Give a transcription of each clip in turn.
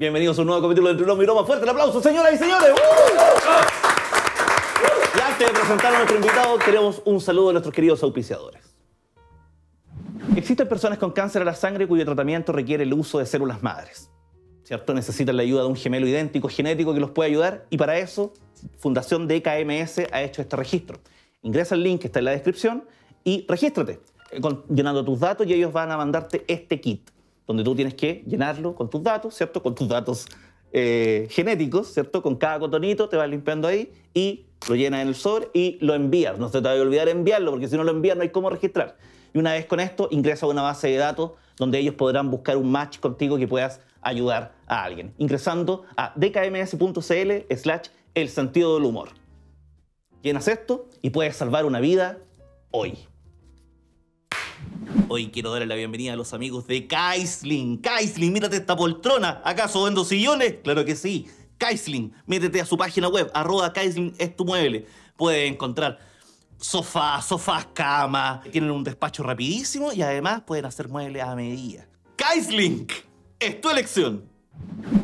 Bienvenidos a un nuevo capítulo de y Broma. Fuerte el aplauso, señoras y señores. ¡Uh! Y antes de presentar a nuestro invitado, queremos un saludo a nuestros queridos auspiciadores. Existen personas con cáncer a la sangre cuyo tratamiento requiere el uso de células madres. ¿Cierto? Necesitan la ayuda de un gemelo idéntico genético que los pueda ayudar y para eso Fundación DKMS ha hecho este registro. Ingresa el link que está en la descripción y regístrate eh, llenando tus datos y ellos van a mandarte este kit donde tú tienes que llenarlo con tus datos, ¿cierto? Con tus datos eh, genéticos, ¿cierto? Con cada cotonito te vas limpiando ahí y lo llenas en el sobre y lo envías. No se te vaya a olvidar enviarlo porque si no lo envías no hay cómo registrar. Y una vez con esto ingresa a una base de datos donde ellos podrán buscar un match contigo que puedas ayudar a alguien. Ingresando a dkms.cl slash el sentido del humor. Llenas esto y puedes salvar una vida hoy. Hoy quiero darle la bienvenida a los amigos de Kaisling. Kaisling, mírate esta poltrona. ¿Acaso vendo sillones? Claro que sí. Kaisling, métete a su página web, arroba Kaisling es tu mueble. Puedes encontrar sofás, sofás, camas. Tienen un despacho rapidísimo y además pueden hacer muebles a medida. Kaisling, es tu elección.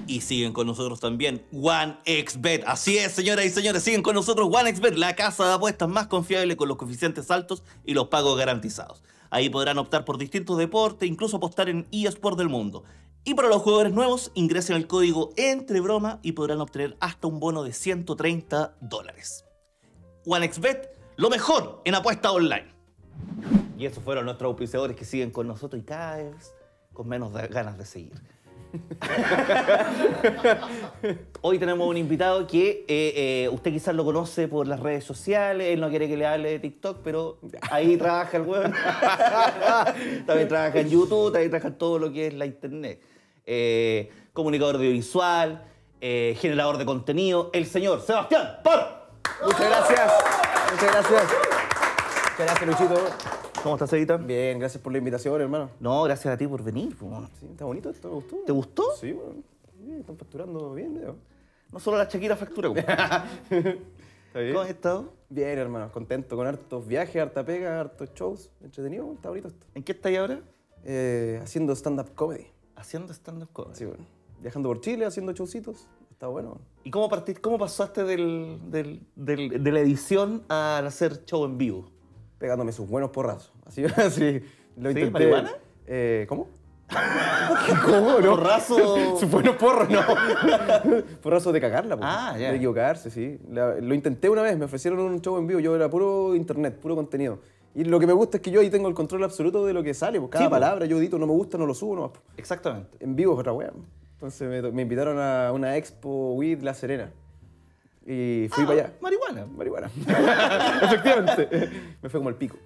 Y siguen con nosotros también OneXBet. Así es, señoras y señores, siguen con nosotros OneXBet, la casa de apuestas más confiable con los coeficientes altos y los pagos garantizados. Ahí podrán optar por distintos deportes, incluso apostar en eSport del mundo. Y para los jugadores nuevos, ingresen el código ENTREBROMA y podrán obtener hasta un bono de 130 dólares. OneXBet, lo mejor en apuesta online. Y esos fueron nuestros auspiciadores que siguen con nosotros y cada vez con menos ganas de seguir. Hoy tenemos un invitado que eh, eh, usted quizás lo conoce por las redes sociales, él no quiere que le hable de TikTok, pero ahí trabaja el weón. también trabaja en YouTube, también trabaja en todo lo que es la internet. Eh, comunicador audiovisual, generador de contenido, el señor Sebastián Par. Muchas gracias. Muchas gracias. Muchas gracias, Luchito. ¿Cómo estás, Evita? Bien, gracias por la invitación, hermano. No, gracias a ti por venir. Sí, está bonito esto, me gustó. ¿Te gustó? Sí, bueno. Sí, están facturando bien, veo. No solo la Shakira factura. ¿Está bien? ¿Cómo has estado? Bien, hermano. Contento con hartos viajes, harta pega, hartos shows. Entretenido, está bonito esto. ¿En qué estás ahora? Eh, haciendo stand-up comedy. Haciendo stand-up comedy. Sí, bueno. Viajando por Chile, haciendo showcitos. Está bueno. ¿Y cómo, partiste, cómo pasaste del, del- del- de la edición al hacer show en vivo? Pegándome sus buenos porrazos. Así, así. Lo ¿Sí? intenté. ¿Marihuana? Eh, ¿Cómo? ¿Cómo? No. Porrazo. Sus buenos porros, no. Porrazo de cagarla, pues. Ah, ya. De equivocarse, sí. La- lo intenté una vez, me ofrecieron un show en vivo, yo era puro internet, puro contenido. Y lo que me gusta es que yo ahí tengo el control absoluto de lo que sale, pues cada Sí, pues. palabra yo edito, no me gusta, no lo subo, no. Exactamente. En vivo es otra wea. Entonces me, me invitaron a una expo WID La Serena. Y fui Ah, para allá. Marihuana. Marihuana. Efectivamente. me fue como el pico.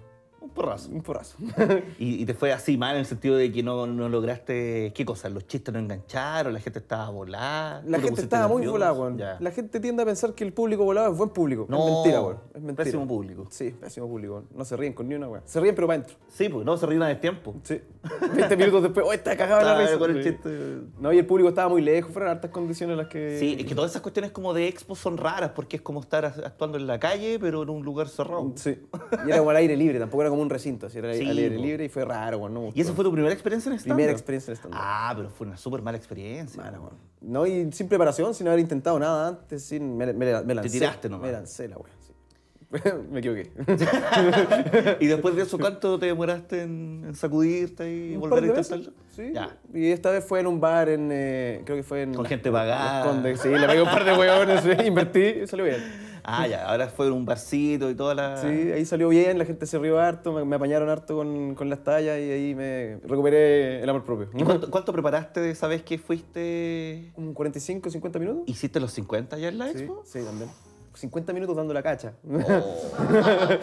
Porrazo. Un porrazo. ¿Y, y te fue así mal en el sentido de que no, no lograste. ¿Qué cosa? ¿Los chistes no engancharon? ¿La gente estaba volada? La ¿Tú te gente estaba muy nervioso? volada, weón. Ya. La gente tiende a pensar que el público volado es buen público. No, es mentira, weón. Es mentira. pésimo público. Sí, pésimo público. No se ríen con ni una weón. Se ríen pero para adentro. Sí, pues no se ríen de tiempo. Sí. 20 minutos después, ¡oh, está cagado la risa! con el chiste. No, y el público estaba muy lejos, fueron hartas condiciones las que. Sí, es que todas esas cuestiones como de expo son raras porque es como estar actuando en la calle, pero en un lugar cerrado. Sí. Y era como al aire libre, tampoco era como un recinto, así era Sí, al aire libre y fue raro, weón. No ¿Y esa fue tu primera experiencia en stand Primera experiencia en stand-up. Ah, pero fue una súper mala experiencia. Mala, weón. No, y sin preparación, sin haber intentado nada antes, sin. Me, me, me lancé. tiraste nomás. Me lancé la weón. sí. me equivoqué. ¿Y después de eso cuánto te demoraste en, en sacudirte y Un volver a intentarlo? Sí. Ya. Y esta vez fue en un bar en. eh, creo que fue en. Con gente pagada. Condes. Sí, le pagué un par de huevones, invertí y salió bien. Ah, ya, ahora fue un barcito y toda la... Sí, ahí salió bien, la gente se rió harto, me, me apañaron harto con, con las tallas y ahí me recuperé el amor propio. ¿Y cuánto, cuánto preparaste de esa vez que fuiste? ¿Un 45, 50 minutos? ¿Hiciste los 50 ya en la expo? sí, también. 50 minutos dando la cacha.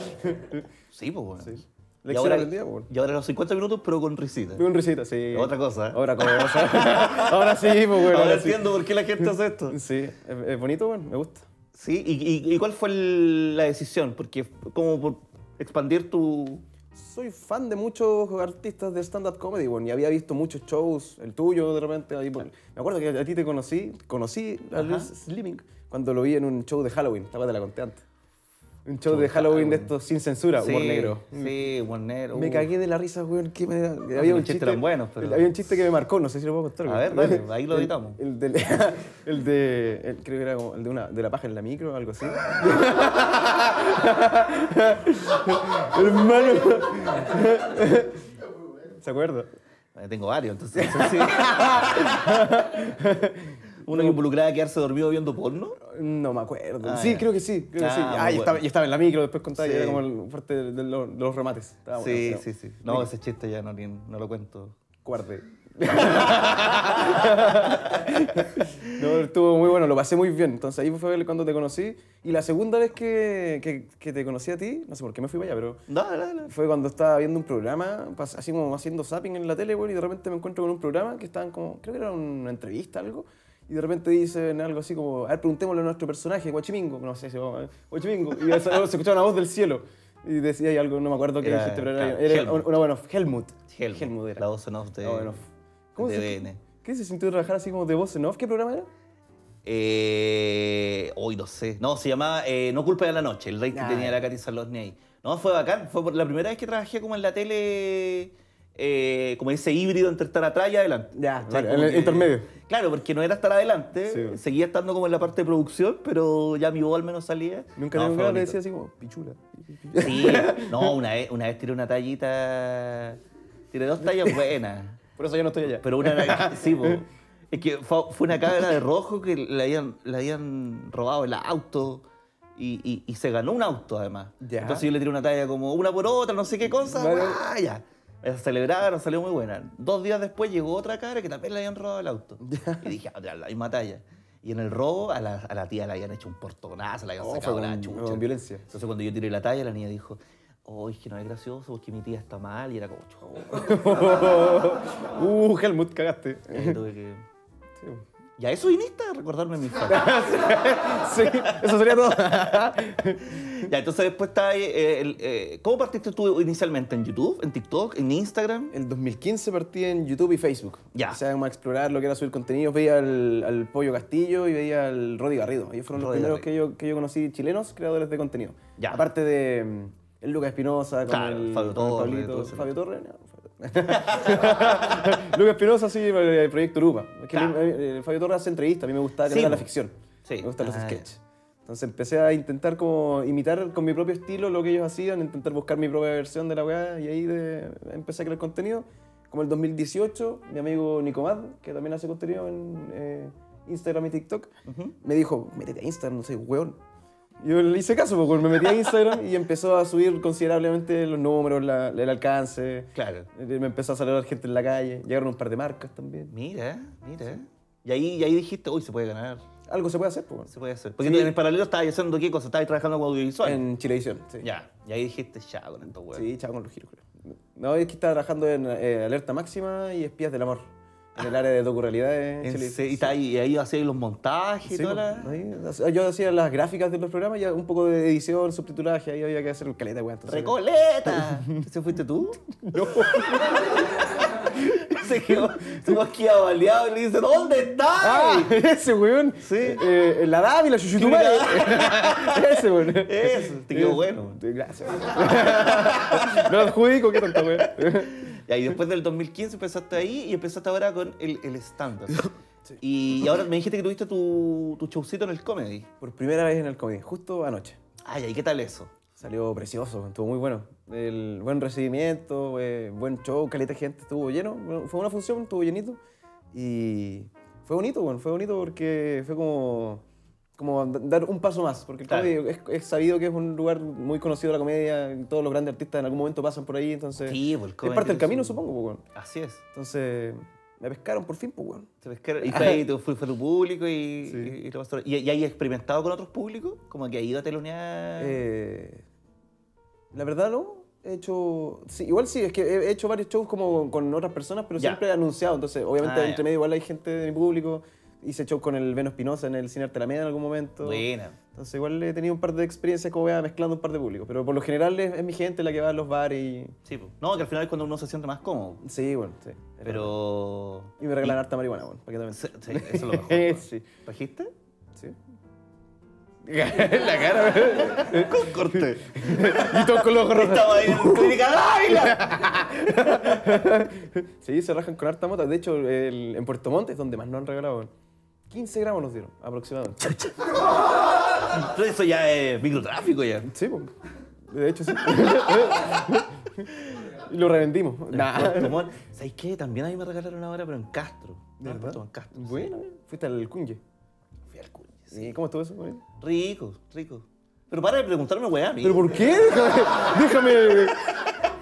Sí, pues bueno. Sí. Y ahora, aprendida, pues, y ahora los 50 minutos, pero con risita. Un risita, sí. Otra cosa, ¿eh? Otra cosa. ahora sí, pues bueno. Ahora entiendo por qué la gente hace esto. Sí, es, es bonito, bueno, me gusta. Sí, ¿y, y- y cuál fue el- la decisión? Porque como por expandir tu... Soy fan de muchos artistas de stand-up comedy, bueno, y había visto muchos shows, el tuyo de repente. ahí Me acuerdo que a ti te conocí, conocí a. Luis Slimming cuando lo vi en un show de Halloween, esta vez te la conté antes. Un show de Halloween de estos sin censura, humor Sí, negro. Sí, humor negro. Me uh. cagué de la risa, weón. Los Había un chiste. eran buenos, pero- Había un chiste que me marcó, no sé si lo puedo contar. A ver, dale, ahí lo editamos. El, del- el de. el- creo que era como el de, una, de la paja en la micro o algo así. Hermano. ¿Se acuerda? Eh, Tengo varios, entonces. que involucraba a quedarse dormido viendo porno. No me acuerdo. Ah, sí, ya. creo que sí. Creo que Ah, sí. muy Ah, y estaba, bueno. y estaba en la micro, después contaba y Sí. era como el fuerte de, de los, de los remates. Estaba bueno, sí, sí, sí. No, ese chiste ya no, ni- no lo cuento. Guarde. no, estuvo muy bueno, lo pasé muy bien. Entonces ahí fue cuando te conocí. Y la segunda vez que, que, que te conocí a ti, no sé por qué me fui para allá, pero Dale, dale. fue cuando estaba viendo un programa, así como haciendo zapping en la tele, güey, y de repente me encuentro con un programa que estaban como, creo que era una entrevista, algo. Y de repente dicen algo así como, a ver, preguntémosle a nuestro personaje, Guachimingo, no sé si va, eh, Guachimingo. Y se escuchaba una voz del cielo. Y decía ahí algo, no me acuerdo qué Era, dijiste, pero era, claro, era Helmut. una buena, Helmut. Helmut, era. La voz en off de, en off. ¿Cómo de se. ¿Qué se sintió trabajar así como de voz en off? ¿Qué programa era? Eh, hoy no sé. No, se llamaba eh, No culpa de la noche, el rey que Ah, tenía la Katy Salosny ahí. No, fue bacán. Fue por la primera vez que trabajé como en la tele, eh, como ese híbrido entre estar atrás y adelante. Ya, el intermedio. Claro, porque no era estar adelante, Sí. seguía estando como en la parte de producción, pero ya mi voz al menos salía. Nunca No, fue le decía así como, pichula. Sí, no, una vez, una vez tiré una tallita, tiré dos tallas buenas. Por eso yo no estoy allá. Pero una, sí, po. es que fue, fue una cabra de rojo que le habían, le habían robado el auto y, y- y se ganó un auto además. Ya. Entonces yo le tiré una talla como una por otra, no sé qué cosa, Vale. Vaya. Me celebraron, salió muy buena. Dos días después llegó otra cabra que también le habían robado el auto. Y dije, ah, la misma talla. Y en el robo a la, a la tía le habían hecho un portonazo, le habían Oh, sacado con- chucha. con violencia. Entonces cuando yo tiré la talla, la niña dijo, oh, es que no es gracioso porque mi tía está mal. Y era como, "Chau". uh, Helmut, cagaste. Y ahí tuve que... Sí. Y a eso viniste a recordarme mi infancia. Sí, eso sería todo. Ya, entonces después está ahí, eh, el, eh, ¿Cómo partiste tú inicialmente? ¿En YouTube? ¿En TikTok? ¿En Instagram? El 2015 partí en YouTube y Facebook. Ya. O sea, como a explorar lo que era subir contenido. Veía al, al Pollo Castillo y veía al Rodi Garrido. Ellos fueron los primeros que yo, que yo conocí chilenos creadores de contenido. Ya. Aparte de mm, el Lucas Espinosa, con Claro, el Fabio con el Torre, Pablito. todo ese Fabio Torre, no, Fabio- Lucas Espinosa, sí, el proyecto Lupa. Es que Claro. eh, Fabio Torre hace entrevistas, a mí me gustaba que Sí, la ficción. Sí. Me gustan los Ah, sketches. Entonces empecé a intentar como imitar con mi propio estilo lo que ellos hacían, intentar buscar mi propia versión de la weá y ahí de- empecé a crear contenido. Como el 2018, mi amigo Nicomad, que también hace contenido en eh, Instagram y TikTok, Ujú. me dijo, métete a Instagram, no sé, weón. Yo le hice caso, porque me metí a Instagram y empezó a subir considerablemente los números, la- el alcance. Claro. Eh, Me empezó a saludar gente en la calle, llegaron un par de marcas también. Mira, mira. Y ahí, y ahí dijiste, uy, se puede ganar. Algo se puede hacer, pues. Se puede hacer. Porque Sí. en el paralelo estabas haciendo qué cosa? Estabas trabajando con audiovisual. En Chilevisión, sí. Ya. Y ahí dijiste, ya, con estos huevos. Sí, chao con los giros. No, es que estaba trabajando en eh, Alerta Máxima y Espías del Amor. En el área de docu-realidades. En Chile. se- y, está ahí, y ahí hacías los montajes y Sí, toda pues, la... ahí, yo hacía las gráficas de los programas y un poco de edición, subtitulaje, ahí había que hacer un caleta, weón. ¡Recoleta! ¿Ese fuiste tú? No. se quedó, se quedó baleado y le dice, ¿dónde estás? ¡Ah! Ese weón. Sí. Eh, la Dávila, Chuchutumare. ese weón. Eso, te quedó bueno. Sí, Gracias. no adjudico, qué tonto weón. Y ahí después del 2015 empezaste ahí y empezaste ahora con el, el stand-up. Y ahora me dijiste que tuviste tu, tu showcito en el comedy. Por primera vez en el comedy, justo anoche. Ay, ¿y qué tal eso? Salió precioso, estuvo muy bueno. El buen recibimiento, eh, buen show, caleta de gente, estuvo lleno. Bueno, Fue una función, estuvo llenito. Y fue bonito, bueno, fue bonito porque fue como, como da- dar un paso más. Porque el Claro. es, es sabido que es un lugar muy conocido de la comedia. Todos los grandes artistas en algún momento pasan por ahí, entonces. Sí, pues, el es parte del camino, su- supongo, pues, bueno. Así es. Entonces, me pescaron por fin, pues, bueno. Te pescaron- Y fue, tu- fue, fue tu público y, Sí. y, y lo pasó- ¿Y, y hay experimentado con otros públicos? ¿Como que ha ido a telonear? Eh, la verdad, no. He hecho. Sí, igual sí, es que he hecho varios shows como con otras personas, pero Ya. siempre anunciado. Entonces, obviamente, Ah, entre medio igual hay gente de mi público. Hice show con el Veno Espinosa en el Cine Arte en algún momento. Buena. Entonces, igual he tenido un par de experiencias como vea mezclando un par de públicos. Pero por lo general es, es mi gente la que va a los bares y. Sí, pues. No, que al final es cuando uno se siente más cómodo. Sí, bueno, sí. Pero. Y me regalan harta marihuana, bueno, para que también. Sí, sí, eso es lo mejor. sí. ¿Trajiste? sí. En la cara. Con corte. y todos con los ojos rojos. Estaba ahí en Clínica Dávila. Sí, se rajan con harta mota. De hecho, el- en Puerto Montt es donde más nos han regalado. weón. 15 gramos nos dieron, aproximadamente. Pero eso ya es microtráfico ya. Sí, pues. De hecho, sí. y lo revendimos. Nah. ¿Sabes qué? También ahí me regalaron ahora, pero en Castro. ¿De en verdad? Puerto Montt, Castro. Bueno, fuiste al Cunye. Sí. ¿Cómo estuvo eso? Rico, rico. Pero para de preguntarme, weá, ¿Pero por qué? Déjame, déjame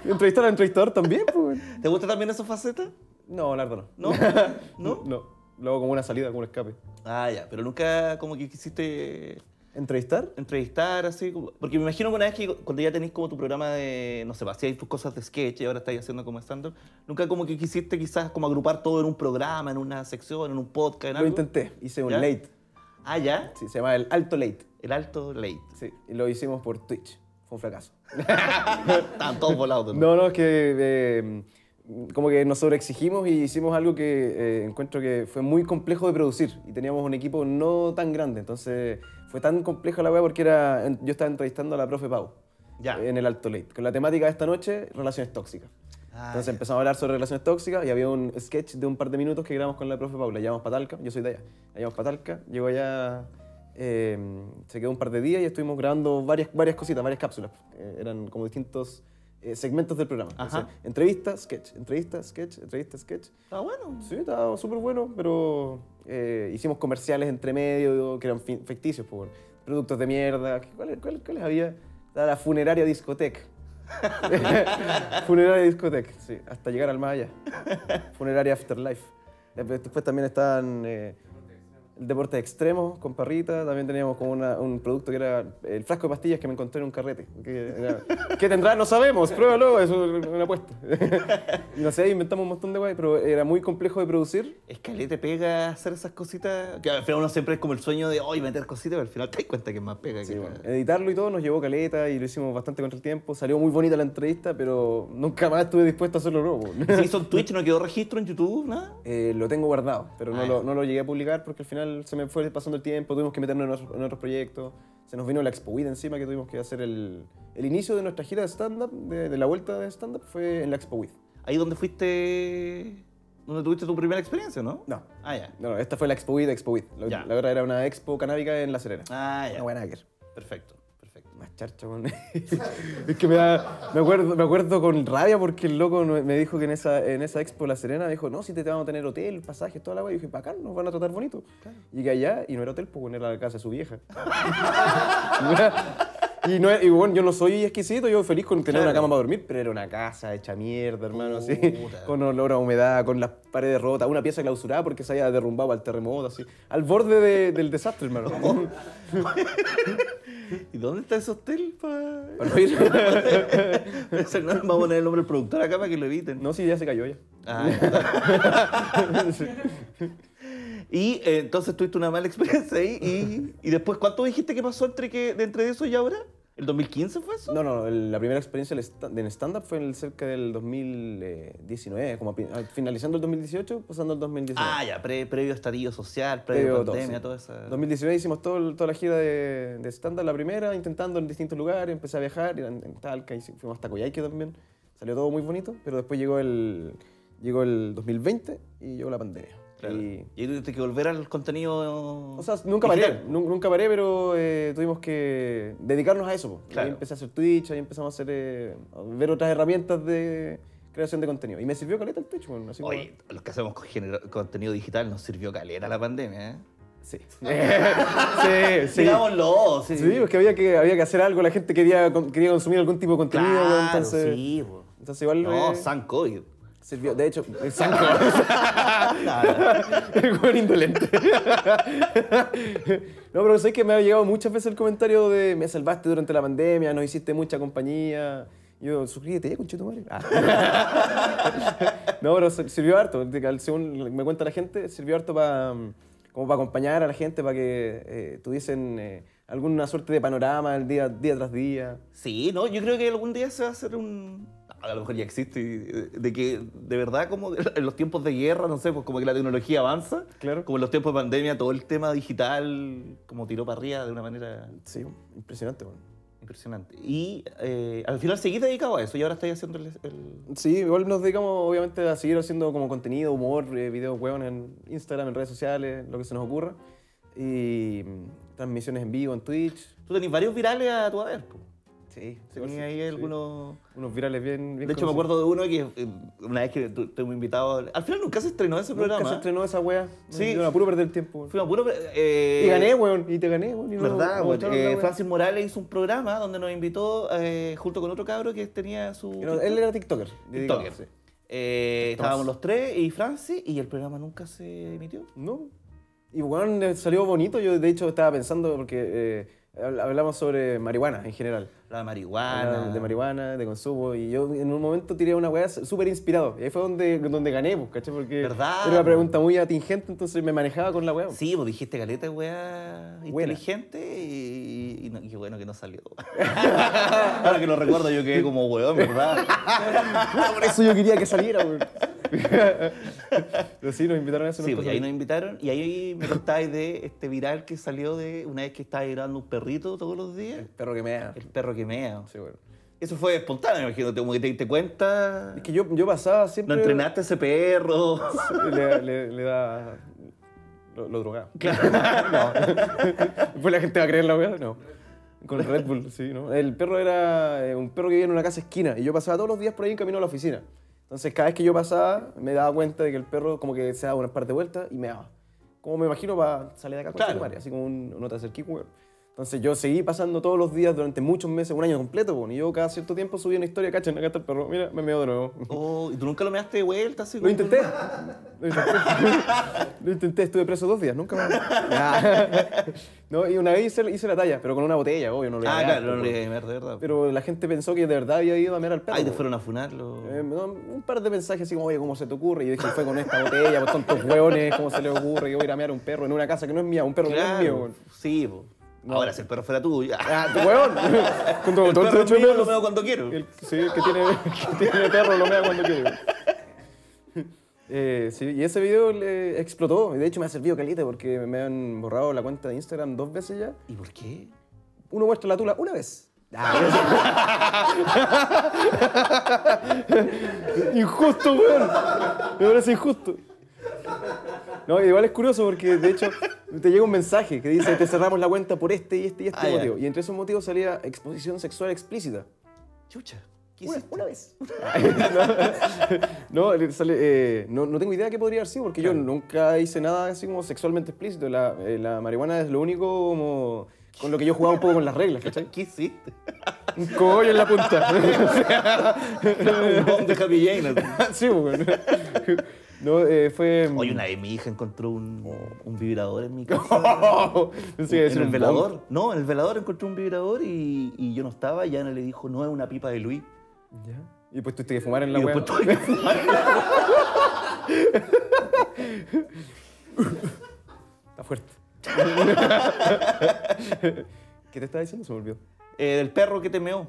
entrevistar al entrevistador también, pues. ¿Te gusta también esa faceta? No, la verdad ¿No? no. ¿No? No. Lo hago como una salida, como un escape. Ah, ya, pero nunca como que quisiste ¿Entrevistar? entrevistar así, como- porque me imagino que una vez que cuando ya tenéis como tu programa de, no sé, pues, hacíais tus cosas de sketch y ahora estáis haciendo como stand-up, nunca como que quisiste quizás como agrupar todo en un programa, en una sección, en un podcast, en Lo algo. intenté. Hice un ¿Ya? late. Ah, ya, Sí, se llama el Alto Late. el alto late. Sí. Y lo hicimos por Twitch. Fue un fracaso. Estaban todos volados. ¿no? No, no, es que eh, como que nos sobreexigimos y hicimos algo que eh, encuentro que fue muy complejo de producir y teníamos un equipo no tan grande, entonces fue tan compleja la weá porque era, yo estaba entrevistando a la profe Pau Ya. en el Alto Late, con la temática de esta noche, relaciones tóxicas. Ah, entonces empezamos a hablar sobre relaciones tóxicas y había un sketch de un par de minutos que grabamos con la profe Pau, la llamamos Patalca, yo soy de allá, la llamamos Patalca, llegó allá, eh, se quedó un par de días y estuvimos grabando varias, varias cositas, varias cápsulas, Eh, eran como distintos eh, segmentos del programa. Entonces, entrevista, sketch, entrevista, sketch, entrevista, sketch. Está bueno. Sí, estaba súper bueno, pero eh, hicimos comerciales entre medio que eran ficticios, por productos de mierda. ¿Cuáles cuál, cuáles había? Estaba la funeraria discoteca. funeraria discoteca, sí, hasta llegar al más allá. Funeraria afterlife. Después también estaban eh, el deporte extremo con parrita. También teníamos como una- un producto que era el frasco de pastillas que me encontré en un carrete. Que era- ¿Qué tendrá? No sabemos, pruébalo, es una apuesta. y no sé, inventamos un montón de guay, pero era muy complejo de producir. Es que le te pega hacer esas cositas. Que al final uno siempre es como el sueño de hoy meter cositas, pero al final te das cuenta que es más pega Sí, que. bueno, editarlo y todo nos llevó caleta y lo hicimos bastante contra el tiempo. Salió muy bonita la entrevista, pero nunca más estuve dispuesto a hacerlo nuevo. ¿Se hizo en Twitch? ¿No quedó registro en YouTube? ¿Nada? Eh, lo tengo guardado, pero no, Ah, lo, no lo llegué a publicar porque al final se me fue pasando el tiempo, tuvimos que meternos en otros, en otros proyectos. Se nos vino la Expo Weed encima que tuvimos que hacer el, el inicio de nuestra gira de stand-up, de, de la vuelta de stand-up, fue en la Expo Weed. Ahí donde fuiste. donde tuviste tu primera experiencia, ¿no? No. Ah, ya. No, no, esta fue la Expo Weed, Expo Weed. La, Ya. la otra era una expo canábica en La Serena. Ah, ya. Una buena hacker. Perfecto. Más charcha, weón. es que me, da, me, acuerdo, me acuerdo con rabia porque el loco me dijo que en esa, en esa expo La Serena me dijo, no, si te, te vamos a tener hotel, pasajes, toda la weá. Y dije, bacán, nos van a tratar bonito. Y que allá, y no era hotel, pues era la casa de su vieja. y, no, y bueno, yo no soy exquisito, yo feliz con tener Claro. una cama para dormir, pero era una casa hecha mierda, hermano, así. Puta. Con olor a humedad, con las paredes rotas, una pieza clausurada porque se había derrumbado al terremoto, así. Al borde de- del desastre, hermano. ¿Y dónde está ese hotel? Pa... Para no ir. No- Vamos a poner el nombre del productor acá para que lo eviten. No, sí, ya se cayó ya. Ah, y eh, entonces tuviste una mala experiencia ahí. Y, y después, ¿cuánto dijiste que pasó entre, que, de entre eso y ahora? ¿El 2015 fue eso? No, no, el- la primera experiencia en stand-up fue en cerca del 2019, como finalizando el 2018, pasando el 2019. Ah, ya, pre- previo estallido social, previo, Previo todo, pandemia, sí. toda esa. 2019 hicimos todo, toda la gira de, de stand-up, la primera, intentando en distintos lugares, empecé a viajar, en, en Talca, y fuimos hasta Coyhaique también, salió todo muy bonito, pero después llegó el, llegó el 2020 y llegó la pandemia. Claro. Y, Y ahí tuviste que volver al contenido. O sea, nunca paré, nu- nunca paré, pero eh, tuvimos que dedicarnos a eso. Claro. Ahí empecé a hacer Twitch, ahí empezamos a hacer, eh, a ver otras herramientas de creación de contenido. Y me sirvió caleta el Twitch, bueno, así como- Oye, los que hacemos con contenido digital nos sirvió calera la pandemia, ¿eh? Sí. sí, sí. Digámoslo, sí. Sí, porque había que, había que hacer algo, la gente quería, quería consumir algún tipo de contenido, Claro, entonces, sí, entonces igual No, eh, San COVID. Sirvió. De hecho, Sanco. Buen indolente. no, pero sé que me ha llegado muchas veces el comentario de me salvaste durante la pandemia, nos hiciste mucha compañía. Yo, suscríbete, conche tu madre. No, pero sir- sirvió harto. Según me cuenta la gente, sirvió harto para como para acompañar a la gente, para que eh, tuviesen eh, alguna suerte de panorama el día, día tras día. Sí, no, yo creo que algún día se va a hacer un. A lo mejor ya existe, eh, de que de verdad como en los tiempos de guerra, no sé, pues como que la tecnología avanza, Claro. como en los tiempos de pandemia, todo el tema digital como tiró para arriba de una manera Sí, impresionante, weón. impresionante. Y eh, al final seguí dedicado a eso y ahora estáis haciendo el... el- Sí, igual nos dedicamos obviamente a seguir haciendo como contenido, humor, eh, videos huevos en Instagram, en redes sociales, lo que se nos ocurra. Y mm, transmisiones en vivo en Twitch. Tú tenés varios virales a tu haber, po. Sí, Tenías ahí algunos... Unos virales bien, bien De hecho, me acuerdo de uno que eh, una vez que tu- tuvimos invitado... Al final nunca se estrenó ese Nunca programa. se estrenó esa wea. Sí. Yo me apuro perder el tiempo. a puro... eh, Y gané, weón. Y te gané, weón. y ¿Verdad? no Eh. Francis Morales hizo un programa donde nos invitó eh, junto con otro cabro que tenía su... Pero Él era TikToker. TikToker. sí. Estábamos los tres y Francis y el programa nunca se emitió. No. Y bueno, salió bonito. Yo de hecho estaba pensando porque habl- hablamos sobre marihuana en general. La marihuana. De marihuana, de consumo. Y yo en un momento tiré una weá súper inspirado. Y ahí fue donde, donde gané, pues, ¿cachai? Porque ¿Verdad, era una pregunta muy atingente, entonces me manejaba con la weá. Sí, pues dijiste caleta, weá, Buena. inteligente y, y, no- y bueno que no salió. Ahora que lo recuerdo yo quedé como weón, ¿verdad? Por eso yo quería que saliera, weón. Sí, nos invitaron a eso. Sí, pues ahí nos invitaron y ahí me contáis de este viral que salió de una vez que estaba grabando un perrito todos los días, El perro que me da. el perro que mea. Sí, bueno. Eso fue espontáneo, imagínate, como que te diste cuenta. Es que yo, yo pasaba No siempre... entrenaste a ese perro. le, le, le da... Lo, lo drogaba. Claro. No. Después la gente va a creer la weá, no. Con Red Bull, sí, ¿no? El perro era eh, un perro que vivía en una casa esquina y yo pasaba todos los días por ahí en camino a la oficina. Entonces, cada vez que yo pasaba, me daba cuenta de que el perro como que se daba una parte de vuelta y me daba. Como me imagino para salir de acá con Claro. su madre, así como un, kick, weón. Entonces, yo seguí pasando todos los días durante muchos meses, un año completo, weón. Y yo cada cierto tiempo subía una historia, cachan, acá está el perro, mira, me meó de nuevo. Oh, ¿Y tú nunca lo measte de vuelta? Así Lo intenté. Lo intenté. Lo intenté, estuve preso dos días, nunca más. Nah. No, y una vez hice, hice la talla, pero con una botella, obvio, no lo Ah, iba a claro, no lo iba a mear, de verdad. Pero la gente pensó que de verdad había ido a mear al perro. Ay, te fueron a funarlo. Eh, no, un par de mensajes así como, oye, ¿cómo se te ocurre? Y yo dije, fue con esta botella, pues tontos hueones, ¿cómo se le ocurre que voy a ir a mear a un perro en una casa que no es mía, un perro que no es mío? Sí, po. Ahora, si el perro fuera tuyo. Ah, tu hueón. Con todo, el perro derecho mío, lo meo cuando quiero. El, sí, el que tiene, que tiene perro lo mea cuando quiere. Eh, sí, y ese video le explotó. De hecho, me ha servido calita porque me han borrado la cuenta de Instagram dos veces ya. ¿Y por qué? Uno muestra la tula una vez. injusto, weón. Me parece injusto. No, igual es curioso porque de hecho te llega un mensaje que dice te cerramos la cuenta por este y este y este Ah, motivo. Y entre esos motivos salía exposición sexual explícita. Chucha. ¿Qué Una, una vez. no, le sale, eh, no, no tengo idea qué podría haber sido, porque yo nunca hice nada así como sexualmente explícito. La, eh, la marihuana es lo único como con lo que yo jugaba un poco con las reglas, ¿cachai? ¿Qué hiciste? Un cogollo en la punta. un bomb de Happy Jane. sí, pues, bueno. No, eh, fue... Oye, una vez mi hija encontró un, un vibrador en mi casa. ¿En el un velador? bong. No, en el velador encontré un vibrador y, y yo no estaba. Y Ana le dijo, no, es una pipa de Luis. Ya. Y pues tuviste que fumar en la y wea. que fumar. Está fuerte. ¿Qué te estaba diciendo? Se me olvidó. Eh, del perro que te meó.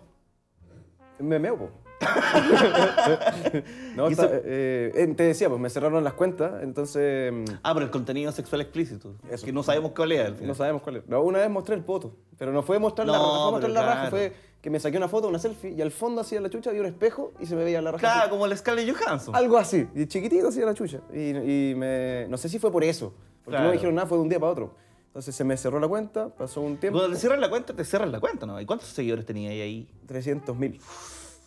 Me meo, po. no, está- eh, eh, te decía, pues me cerraron las cuentas, entonces mm, Ah, pero el contenido sexual explícito. Eso. Que no sabemos cuál es al final. no sabemos cuál es. No, una vez mostré el poto, pero no fue mostrar la No, raja, fue mostrar la raja, claro. fue que me saqué una foto, una selfie, y al fondo hacía la chucha, había un espejo y se me veía la raja. Claro, así. como el Scarlett Johansson. Algo así, y chiquitito hacía la chucha. Y, y me, no sé si fue por eso, porque no me dijeron nada, fue de un día para otro. Entonces se me cerró la cuenta, pasó un tiempo. Cuando te cierran la cuenta, te cierran la cuenta, ¿no? ¿Y cuántos seguidores tenías ahí? 300 mil.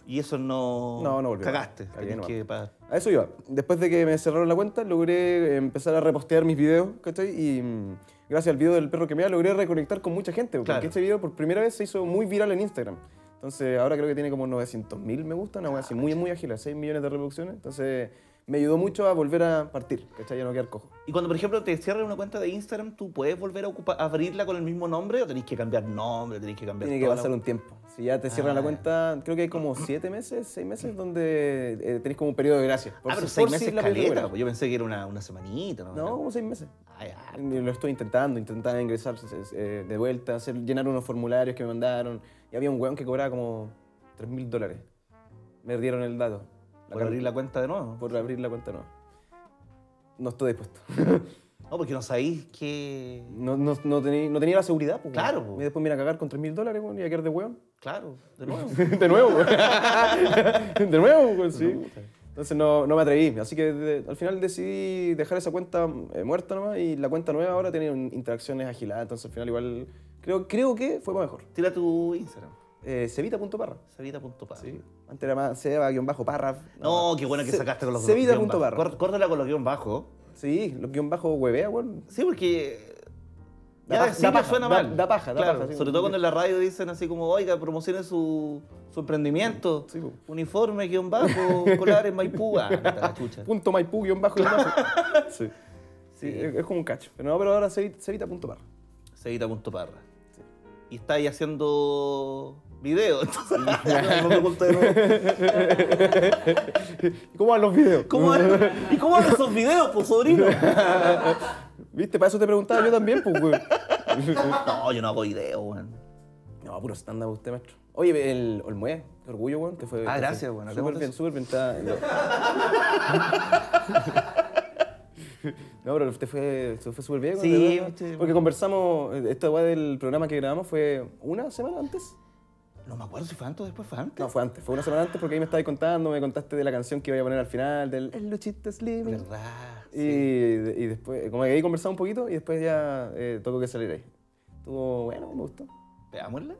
Y eso no... No, no volvió. Cagaste. Que pagar. A eso iba. Después de que me cerraron la cuenta, logré empezar a repostear mis videos, ¿cachai? Y mm, gracias al video del perro que me da, logré reconectar con mucha gente. Porque Claro. este video por primera vez se hizo muy viral en Instagram. Entonces ahora creo que tiene como 900 mil me gustan, una wea así muy, muy ágil, 6 millones de reproducciones. Entonces me ayudó mucho a volver a partir, ¿cachai? Ya no quedar cojo. Y cuando, por ejemplo, te cierran una cuenta de Instagram, ¿tú puedes volver a, ocupar- a abrirla con el mismo nombre o tenés que cambiar nombre, tenés que cambiar Tiene que toda la- pasar un tiempo. Si ya te cierran Ah. la cuenta, creo que hay como 7 meses, 6 meses donde eh, tenés como un periodo de gracia. Por Ah, pero si- seis por si meses la caleta. pues Yo pensé que era una, una semanita, ¿no? No, como 6 meses. Ay, ah, Lo estoy intentando, intentando ingresar eh, de vuelta, hacer, llenar unos formularios que me mandaron. Y había un weón que cobraba como 3 mil dólares Me dieron el dato. Por abrir la cuenta de nuevo. por abrir la cuenta, no. No estoy dispuesto. No, porque no sabéis que. No, no, no, tení- no tenía la seguridad, pues. Claro, po. Y después me iban a cagar con 3 mil dólares, weón, y a quedar de weón. Claro, de nuevo. de nuevo, weón. de nuevo, sí. Entonces no, no me atreví. Así que de- al final decidí dejar esa cuenta eh, muerta nomás y la cuenta nueva ahora tiene un- interacciones agiladas. Entonces al final igual creo, creo que fue para mejor. Tira tu Instagram. Eh, Cevita.parra. Sevita.pa. Sí. Antes era más Seba-parra. No, qué bueno que sacaste con los Cevita.parra. Cór- Córtala con los guion bajo. Sí, los guion bajo huevea, weón. Sí, porque. Da Ya paja, decirlo da paja, suena da- mal. da paja, da Claro, paja, sí. Sobre todo cuando en la radio dicen así como, oiga, promocione su, su emprendimiento. Sí, po. Uniforme, guion bajo, colares, Maipú. Ah, vete a la chucha. Punto Maipú, guion bajo, guion bajo. sí. Sí. Es, es como un cacho. Pero no, pero ahora Cevi- Cevita.parra. Sevita.parra. Y está ahí haciendo video. Entonces, no me oculto de nuevo. ¿Y ¿Cómo van los videos? ¿Cómo es? ¿Y cómo hacen esos videos, pues, sobrino? ¿Viste? Para eso te preguntaba yo también, pues, weón. No, yo no hago video, weón. No, puro stand-up usted, maestro. Oye, el Olmué, qué orgullo, weón. Te fue, Ah, gracias, weón, Súper bien, súper bien. No, pero te fue, te fue súper bien. Sí. Porque conversamos, eh, esta weá del programa que grabamos fue una semana antes. No me acuerdo si fue antes o después, fue antes. No, fue antes, fue una semana antes porque ahí me estabas contando, me contaste de la canción que iba a poner al final, del El Luchito Slim. ¿Verdad? Y, y después, como que ahí conversamos un poquito y después ya eh, tocó que salir ahí. Estuvo bueno, me gustó. Veámosla.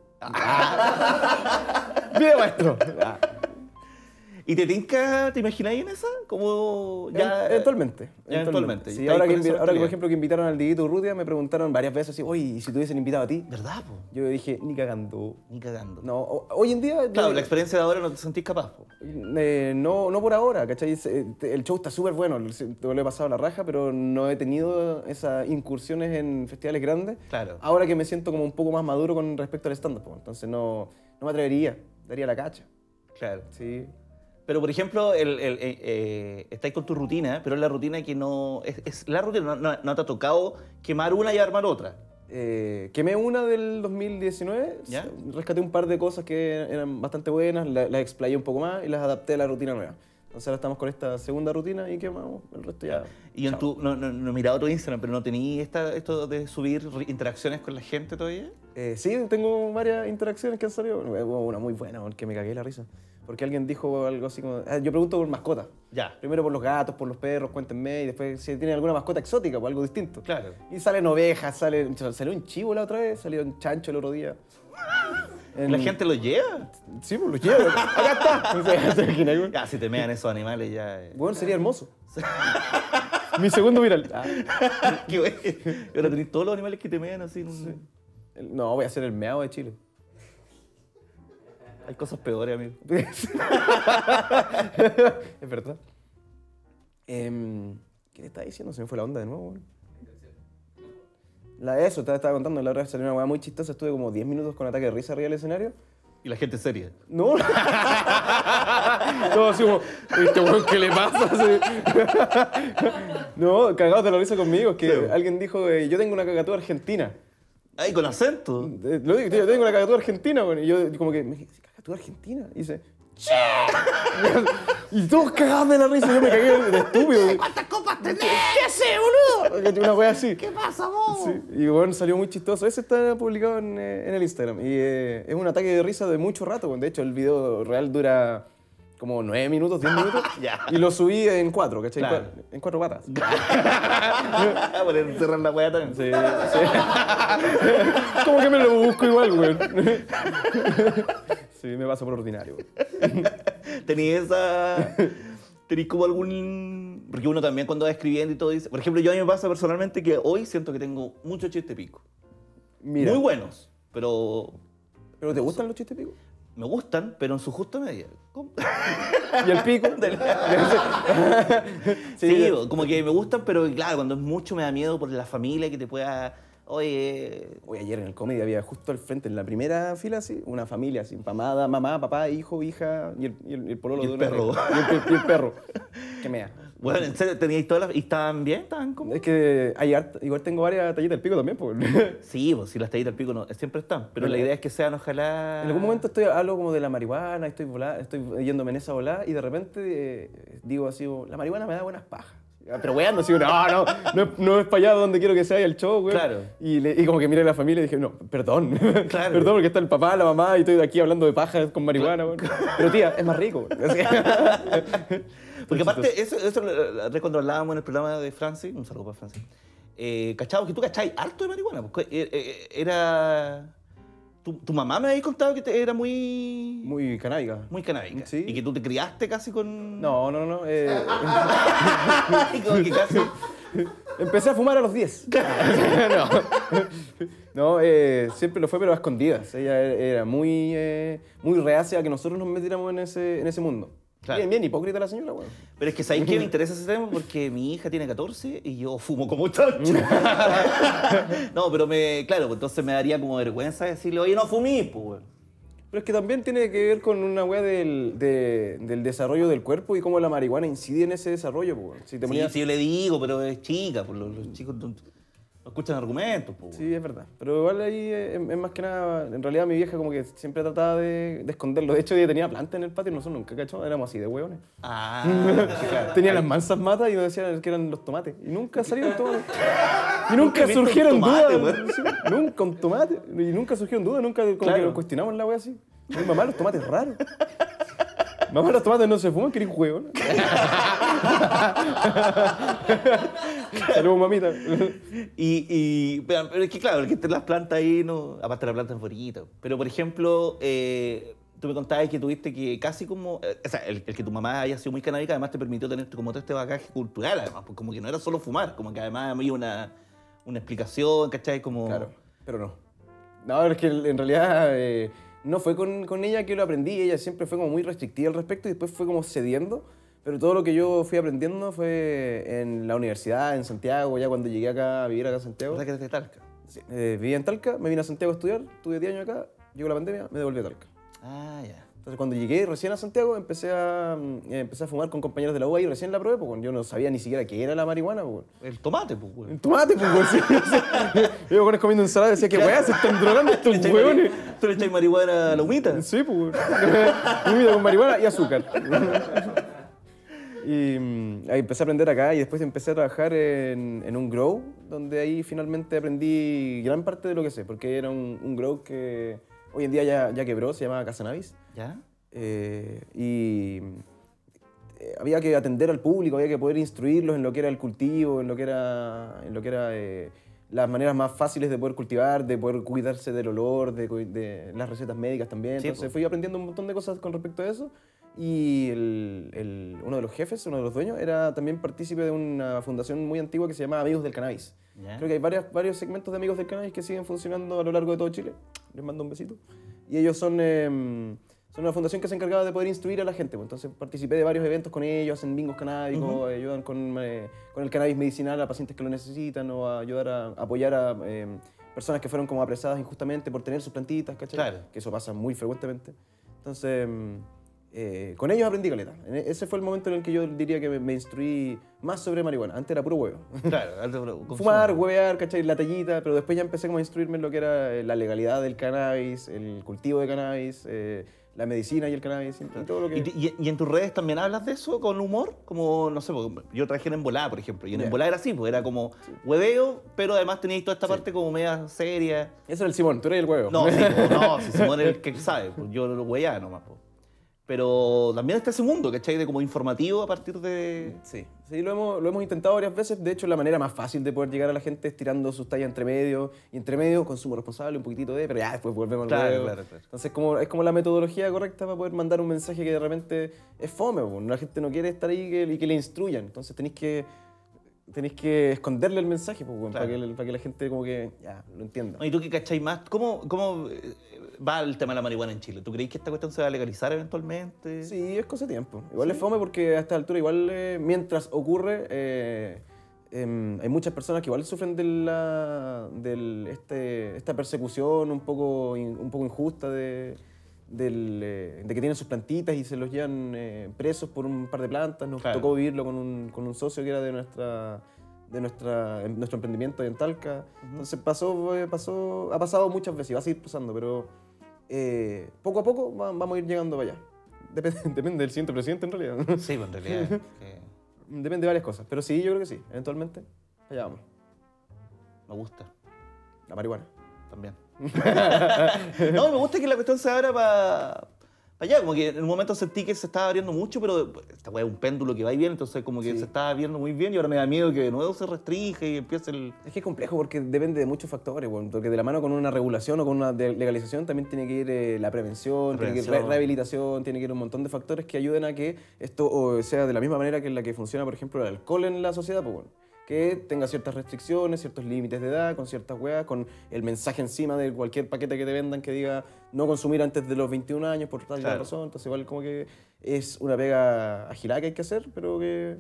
¡Bien, maestro! Ah, ¿Y te tinca, te imagináis en esa? Como ya. eventualmente. ya eventualmente. Sí, ahora, que, ahora que, por ejemplo, que invitaron al Dieguito Urrutia, me preguntaron varias veces así, oye, ¿y si te hubiesen invitado a ti? ¿Verdad, po? Yo dije, ni cagando. Ni cagando. No, hoy en día... Claro, yo- la experiencia de ahora no te sentís capaz, po. eh, no, no por ahora, ¿cachai? El show está súper bueno, te lo he pasado la raja, pero no he tenido esas incursiones en festivales grandes. Claro. Ahora que me siento como un poco más maduro con respecto al stand-up, entonces no, no me atrevería, daría la cacha. Claro. Sí. Pero, por ejemplo, el, el, eh, eh, estáis con tu rutina, pero es la rutina que no. Es, es la rutina, no, no- no te ha tocado quemar una y armar otra. Eh, quemé una del 2019, ¿Ya? rescaté un par de cosas que eran bastante buenas, la- las explayé un poco más y las adapté a la rutina nueva. Entonces ahora estamos con esta segunda rutina y quemamos el resto ya. Y en tu. No, no, no he mirado tu Instagram, pero no tenías esto de subir interacciones con la gente todavía. Eh, sí, tengo varias interacciones que han salido. Hubo una muy buena, porque me cagué la risa. Porque alguien dijo algo así como... ah, yo pregunto por mascotas. Ya. Primero por los gatos, por los perros, cuéntenme. Y después si tienen alguna mascota exótica o algo distinto. Claro. Y salen ovejas, sale, salió un chivo la otra vez, salió un chancho el otro día. En- ¿La gente lo lleva? Sí, pues lo llevo. Acá está. Ya, si te mean esos animales, ya. eh. Bueno, sería hermoso. Mi segundo viral. Ah, Qué bueno. Ahora tenés todos los animales que te mean así en un. el- no, voy a hacer el meado de Chile. Hay cosas peores, amigo. es verdad. Em, ¿Qué te estaba diciendo? Se me fue la onda de nuevo. güey. La de eso, te estaba contando. La otra vez salió una weá muy chistosa. Estuve como 10 minutos con ataque de risa arriba del escenario. Y la gente seria. No. Todo así como, ¿este weón qué le pasa? No, cagados de la risa conmigo. Es que Sí. alguien dijo, eh, yo tengo una cagatúa argentina. Ay, con acento. Eh, Lo digo, tío, yo tengo una cagatúa argentina, güey. Y yo como que, me dije, ¿cagatúa argentina? Y dice, "Che". y todos cagados de la risa. Yo me cagué de estúpido. ¿Cuántas copas tenés? ¿Qué sé, boludo? Una wea así. ¿Qué pasa, vos? Sí, y bueno, salió muy chistoso. Ese está publicado en, eh, en el Instagram. Y eh, es un ataque de risa de mucho rato. bueno. De hecho, el video real dura como 9 minutos, 10 minutos. Ya. Y lo subí en cuatro, ¿cachai? Claro. En cuatro patas. Por encerrar la weá también. Sí, sí. como que me lo busco igual, güey. sí, me paso por ordinario. güey. ¿Tenías esa. ¿Tenéis como algún.? Porque uno también cuando va escribiendo y todo dice. Por ejemplo, yo a mí me pasa personalmente que hoy siento que tengo mucho chiste pico. Mira. Muy buenos, pero. ¿Pero te gustan los chistes picos? Me gustan, pero en su justa medida. ¿Cómo? ¿Y el pico? Sí, como que me gustan, pero claro, cuando es mucho me da miedo por la familia que te pueda. Oye. Hoy ayer en el comedy había justo al frente, en la primera fila, así, una familia, así, mamá, mamá, papá, hijo, hija y el, y el, y el pololo Y el de una perro. Y el, y el perro. Que mea. Bueno, en serio, teníais todas las... ¿Y estaban bien? ¿Estaban como...? Es que hay harta- igual tengo varias tallitas del pico también, pues. Sí, pues si las tallitas al pico no, siempre están. Pero la idea es que sean ojalá... En algún momento estoy hablo como de la marihuana, estoy volá, estoy yéndome en esa volada y de repente eh, digo así, como, la marihuana me da buenas pajas. Ah, Pero weando, así, no, no, no, es- no es para allá donde quiero que sea el show, güey. Claro. Y, le- y como que miré a la familia y dije, no, perdón. Claro. perdón porque está el papá, la mamá y estoy aquí hablando de pajas con marihuana, güey. Pero tía, es más rico. güey. Así. Porque aparte, eso, eso lo- hablábamos en el programa de Francis, un saludo para Francis, eh, cachado que tú cacháis harto de marihuana. porque, eh, eh, era... Tu, tu mamá me había contado que te- era muy... Muy canábica. Muy canábica. Sí. Y que tú te criaste casi con... No, no, no. eh, Como que casi... Empecé a fumar a los 10. no, no eh, siempre lo fue, pero a escondidas. Ella era era muy, eh, muy reacia a que nosotros nos metiéramos en ese, en ese mundo. Claro. Bien, bien hipócrita la señora, weón. Pero es que ¿sabéis qué me interesa ese tema? Porque mi hija tiene 14 y yo fumo como chancho. no, pero me, claro, pues entonces me daría como vergüenza decirle, oye, no fumí, pues, weón. Pero es que también tiene que ver con una weá del, de- del desarrollo del cuerpo y cómo la marihuana incide en ese desarrollo, pues, weón. Si te Sí, ponías- sí, yo le digo, pero es chica, pues los, los chicos no, escuchan argumentos, pues. Sí, es verdad. Pero igual ahí eh, es, es más que nada, en realidad mi vieja como que siempre trataba de, de esconderlo. De hecho, ella tenía planta en el patio y nosotros nunca, ¿cachó? Éramos así de hueones. Ah, claro. Tenía las mansas matas y nos decían que eran los tomates. Y nunca salieron tomates. Y nunca surgieron dudas. Sí, nunca un tomate. Y nunca surgieron dudas, nunca como Claro. que lo cuestionamos la wea así. Mi mamá, los tomates raros. Mamá, los tomates no se fuman, querés. ¿no? Saludos, mamita. Y, y pero, pero es que claro, que las plantas ahí, no, aparte la planta es bonita. Pero por ejemplo, eh, tú me contabas que tuviste que casi como, eh, o sea, el, el que tu mamá haya sido muy canábica además te permitió tener como todo este bagaje cultural, además, pues como que no era solo fumar, como que además había una, una explicación, ¿cachai? Como, Claro, pero no. No, es que en realidad eh, no fue con, con ella que lo aprendí. Ella siempre fue como muy restrictiva al respecto y después fue como cediendo. Pero todo lo que yo fui aprendiendo fue en la universidad, en Santiago, ya cuando llegué acá a vivir acá a Santiago. ¿verdad que eres de Talca? Sí, eh, viví en Talca, me vine a Santiago a estudiar, tuve 10 años acá, llegó la pandemia, me devolví a Talca. Ah, ya. Entonces cuando llegué recién a Santiago empecé a, eh, empecé a fumar con compañeros de la UA y recién la probé, porque yo no sabía ni siquiera qué era la marihuana. Pues. El tomate, pues, güey. El tomate, pues, weón, sí, sí. Yo con comiendo ensalada decía, ¿qué weá? Se están drogando estos ¿Le echáis hueones. mari- ¿Tú le echáis marihuana a la humita? Sí, pues. weón. Comida con marihuana y azúcar. Y mm, ahí empecé a aprender acá y después empecé a trabajar en, en un grow, donde ahí finalmente aprendí gran parte de lo que sé, porque era un, un grow que hoy en día ya, ya quebró, se llama Casanavis. ¿Ya? Eh, y eh, había que atender al público, había que poder instruirlos en lo que era el cultivo, en lo que era, en lo que era eh, las maneras más fáciles de poder cultivar, de poder cuidarse del olor, de, las recetas médicas también. Sí, Entonces po. fui aprendiendo un montón de cosas con respecto a eso. Y el- el- uno de los jefes, uno de los dueños, era también partícipe de una fundación muy antigua que se llama Amigos del Cannabis. Ya. Creo que hay varias, varios segmentos de Amigos del Cannabis que siguen funcionando a lo largo de todo Chile. Les mando un besito. Y ellos son, em, son una fundación que se encargaba de poder instruir a la gente. pues. Entonces participé de varios eventos con ellos, hacen bingos canábicos, ayudan con, eh, con el cannabis medicinal a pacientes que lo necesitan o a ayudar a apoyar a em, personas que fueron como apresadas injustamente por tener sus plantitas, ¿cachai? Claro. Que eso pasa muy frecuentemente. Entonces, em, eh, con ellos aprendí caleta. E- Ese fue el momento en el que yo diría que me, me instruí más sobre marihuana. Antes era puro huevo. Claro, pro- consumo. Fumar, huevear, ¿cachai? La tallita, pero después ya empecé como a instruirme en lo que era eh, la legalidad del cannabis, el cultivo de cannabis, eh, la medicina y el cannabis, y todo lo que... ¿Y, y- y en tus redes también hablas de eso con humor? Como, no sé, yo trabajé en Embolada, por ejemplo, y en Ya. Embolada era así, pues era como hueveo, pero además teníais toda esta parte como media seria. Ese era el Simón, tú eres el huevo. No, sí, pues, no, si Simón es el que sabe, pues yo lo hueveaba nomás. pues. Pero también está ese mundo, ¿cachai? De como informativo a partir de... Sí, sí lo, hemos, lo hemos intentado varias veces. De hecho, la manera más fácil de poder llegar a la gente es tirando sus tallas entre medio. Y entre medio, consumo responsable, un poquitito de, pero ya después volvemos al Claro, huevo. claro, claro. Entonces, como, es como la metodología correcta para poder mandar un mensaje que de repente es fome. La gente no quiere estar ahí y que, y que le instruyan. Entonces, tenéis que, tenéis que esconderle el mensaje weón, para, Claro. que, para que la gente como que ya lo entienda. ¿Y tú que cacháis más? ¿Cómo, cómo eh, va el tema de la marihuana en Chile? ¿Tú crees que esta cuestión se va a legalizar eventualmente? Sí, es cosa de tiempo. Igual es fome porque a esta altura, igual eh, mientras ocurre, eh, em, hay muchas personas que igual sufren de la, del, este, esta persecución un poco, in- un poco injusta de, del, eh, de que tienen sus plantitas y se los llevan eh, presos por un par de plantas. Nos Claro. tocó vivirlo con un, con un socio que era de nuestra de nuestra, nuestro emprendimiento en Talca. Entonces pasó, eh, pasó, ha pasado muchas veces y va a seguir pasando, pero eh, poco a poco va- vamos a ir llegando para allá. Depende, depende del siguiente presidente en realidad. Sí, pues en realidad. que Depende de varias cosas, pero sí, yo creo que sí, eventualmente. Allá vamos. me gusta La marihuana. también. no, me gusta que la cuestión se abra para allá. Como que en un momento sentí que se estaba abriendo mucho, pero esta weá es un péndulo que va y viene, entonces como que Sí. se estaba viendo muy bien y ahora me da miedo que de nuevo se restringe y empiece el. Es que es complejo porque depende de muchos factores, bueno, porque de la mano con una regulación o con una legalización también tiene que ir eh, la prevención, tiene que ir Prevención. re- rehabilitación, tiene que ir un montón de factores que ayuden a que esto o sea de la misma manera que en la que funciona, por ejemplo, el alcohol en la sociedad, pues bueno, que tenga ciertas restricciones, ciertos límites de edad, con ciertas weas, con el mensaje encima de cualquier paquete que te vendan que diga no consumir antes de los 21 años por tal y tal Claro. razón, entonces igual como que es una pega agilada que hay que hacer, pero que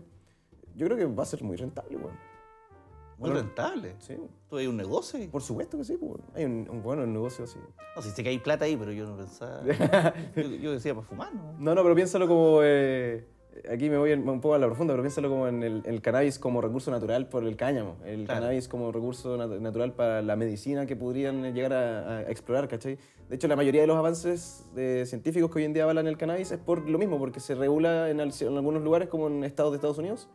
yo creo que va a ser muy rentable, bueno. Muy rentable. Sí. Tú hay un negocio. ahí. Por supuesto que sí, pues, hay un, un bueno negocio así. No, sí sé que hay plata ahí, pero yo no pensaba. yo, yo decía para fumar, ¿no? No, no, pero piénsalo como. eh, aquí me voy un poco a la profunda, pero piénsalo como en el, el cannabis como recurso natural por el cáñamo. El Claro. cannabis como recurso nat- natural para la medicina que podrían llegar a, a explorar, ¿cachai? De hecho, la mayoría de los avances eh, científicos que hoy en día avalan el cannabis es por lo mismo, porque se regula en, al- en algunos lugares, como en estados de Estados Unidos,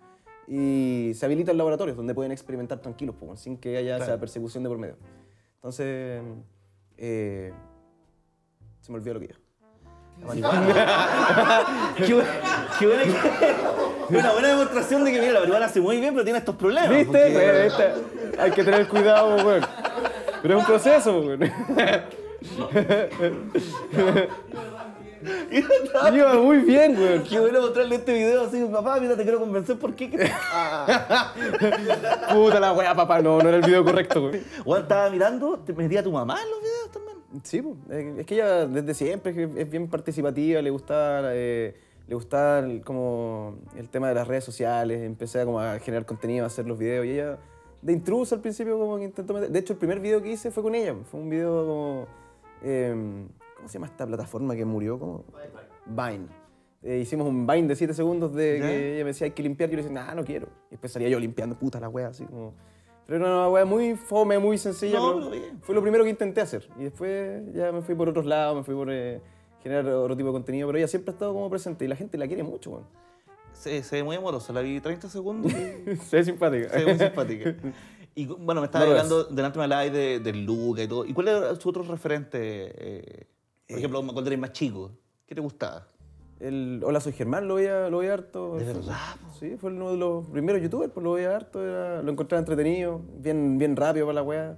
y se habilitan laboratorios donde pueden experimentar tranquilos, pues, sin que haya Claro. esa persecución de por medio. Entonces, eh, se me olvidó lo que iba. Qué, buena, qué buena una buena demostración de que mira, la marihuana hace muy bien, pero tiene estos problemas. ¿Viste? Eh. Hay que tener cuidado, weón. Pero es un proceso, weón. Iba muy bien, weón. Qué bueno mostrarle este video así, papá, mira, te quiero convencer por qué. Ah. Puta la weá, papá. No, no era el video correcto. Juan estaba mirando, te metía tu mamá en los videos. Sí, po. Eh, es que ella desde siempre es bien participativa, le gusta, eh, le gusta el- como el tema de las redes sociales, empecé a, como a generar contenido, a hacer los videos y ella de intruso al principio como que intentó meter... De hecho, el primer video que hice fue con ella, fue un video como... eh, ¿Cómo se llama esta plataforma que murió? ¿Cómo? Vine. Eh, hicimos un Vine de 7 segundos de que ella me decía hay que limpiar, yo le decía, nah, no quiero. Y después salía yo limpiando, puta la wea, así como... Pero era una wea muy fome, muy sencilla, No, pero pero bien. fue lo primero que intenté hacer. Y después ya me fui por otros lados, me fui por eh, generar otro tipo de contenido, pero ella siempre ha estado como presente y la gente la quiere mucho, weón. Se, se ve muy amorosa, la vi 30 segundos y Se ve simpática. se ve muy simpática. Y bueno, me estaba No hablando, delante me hablabas de, del look y todo. ¿Y cuál era su otro referente? eh, por ejemplo, cuando eres más chico, ¿qué te gustaba? El Hola, soy Germán, lo veía, lo veía harto. ¿De verdad, Sí, fue uno de los primeros youtubers, pues lo veía harto, era- lo encontraba entretenido, bien, bien rápido para la weá.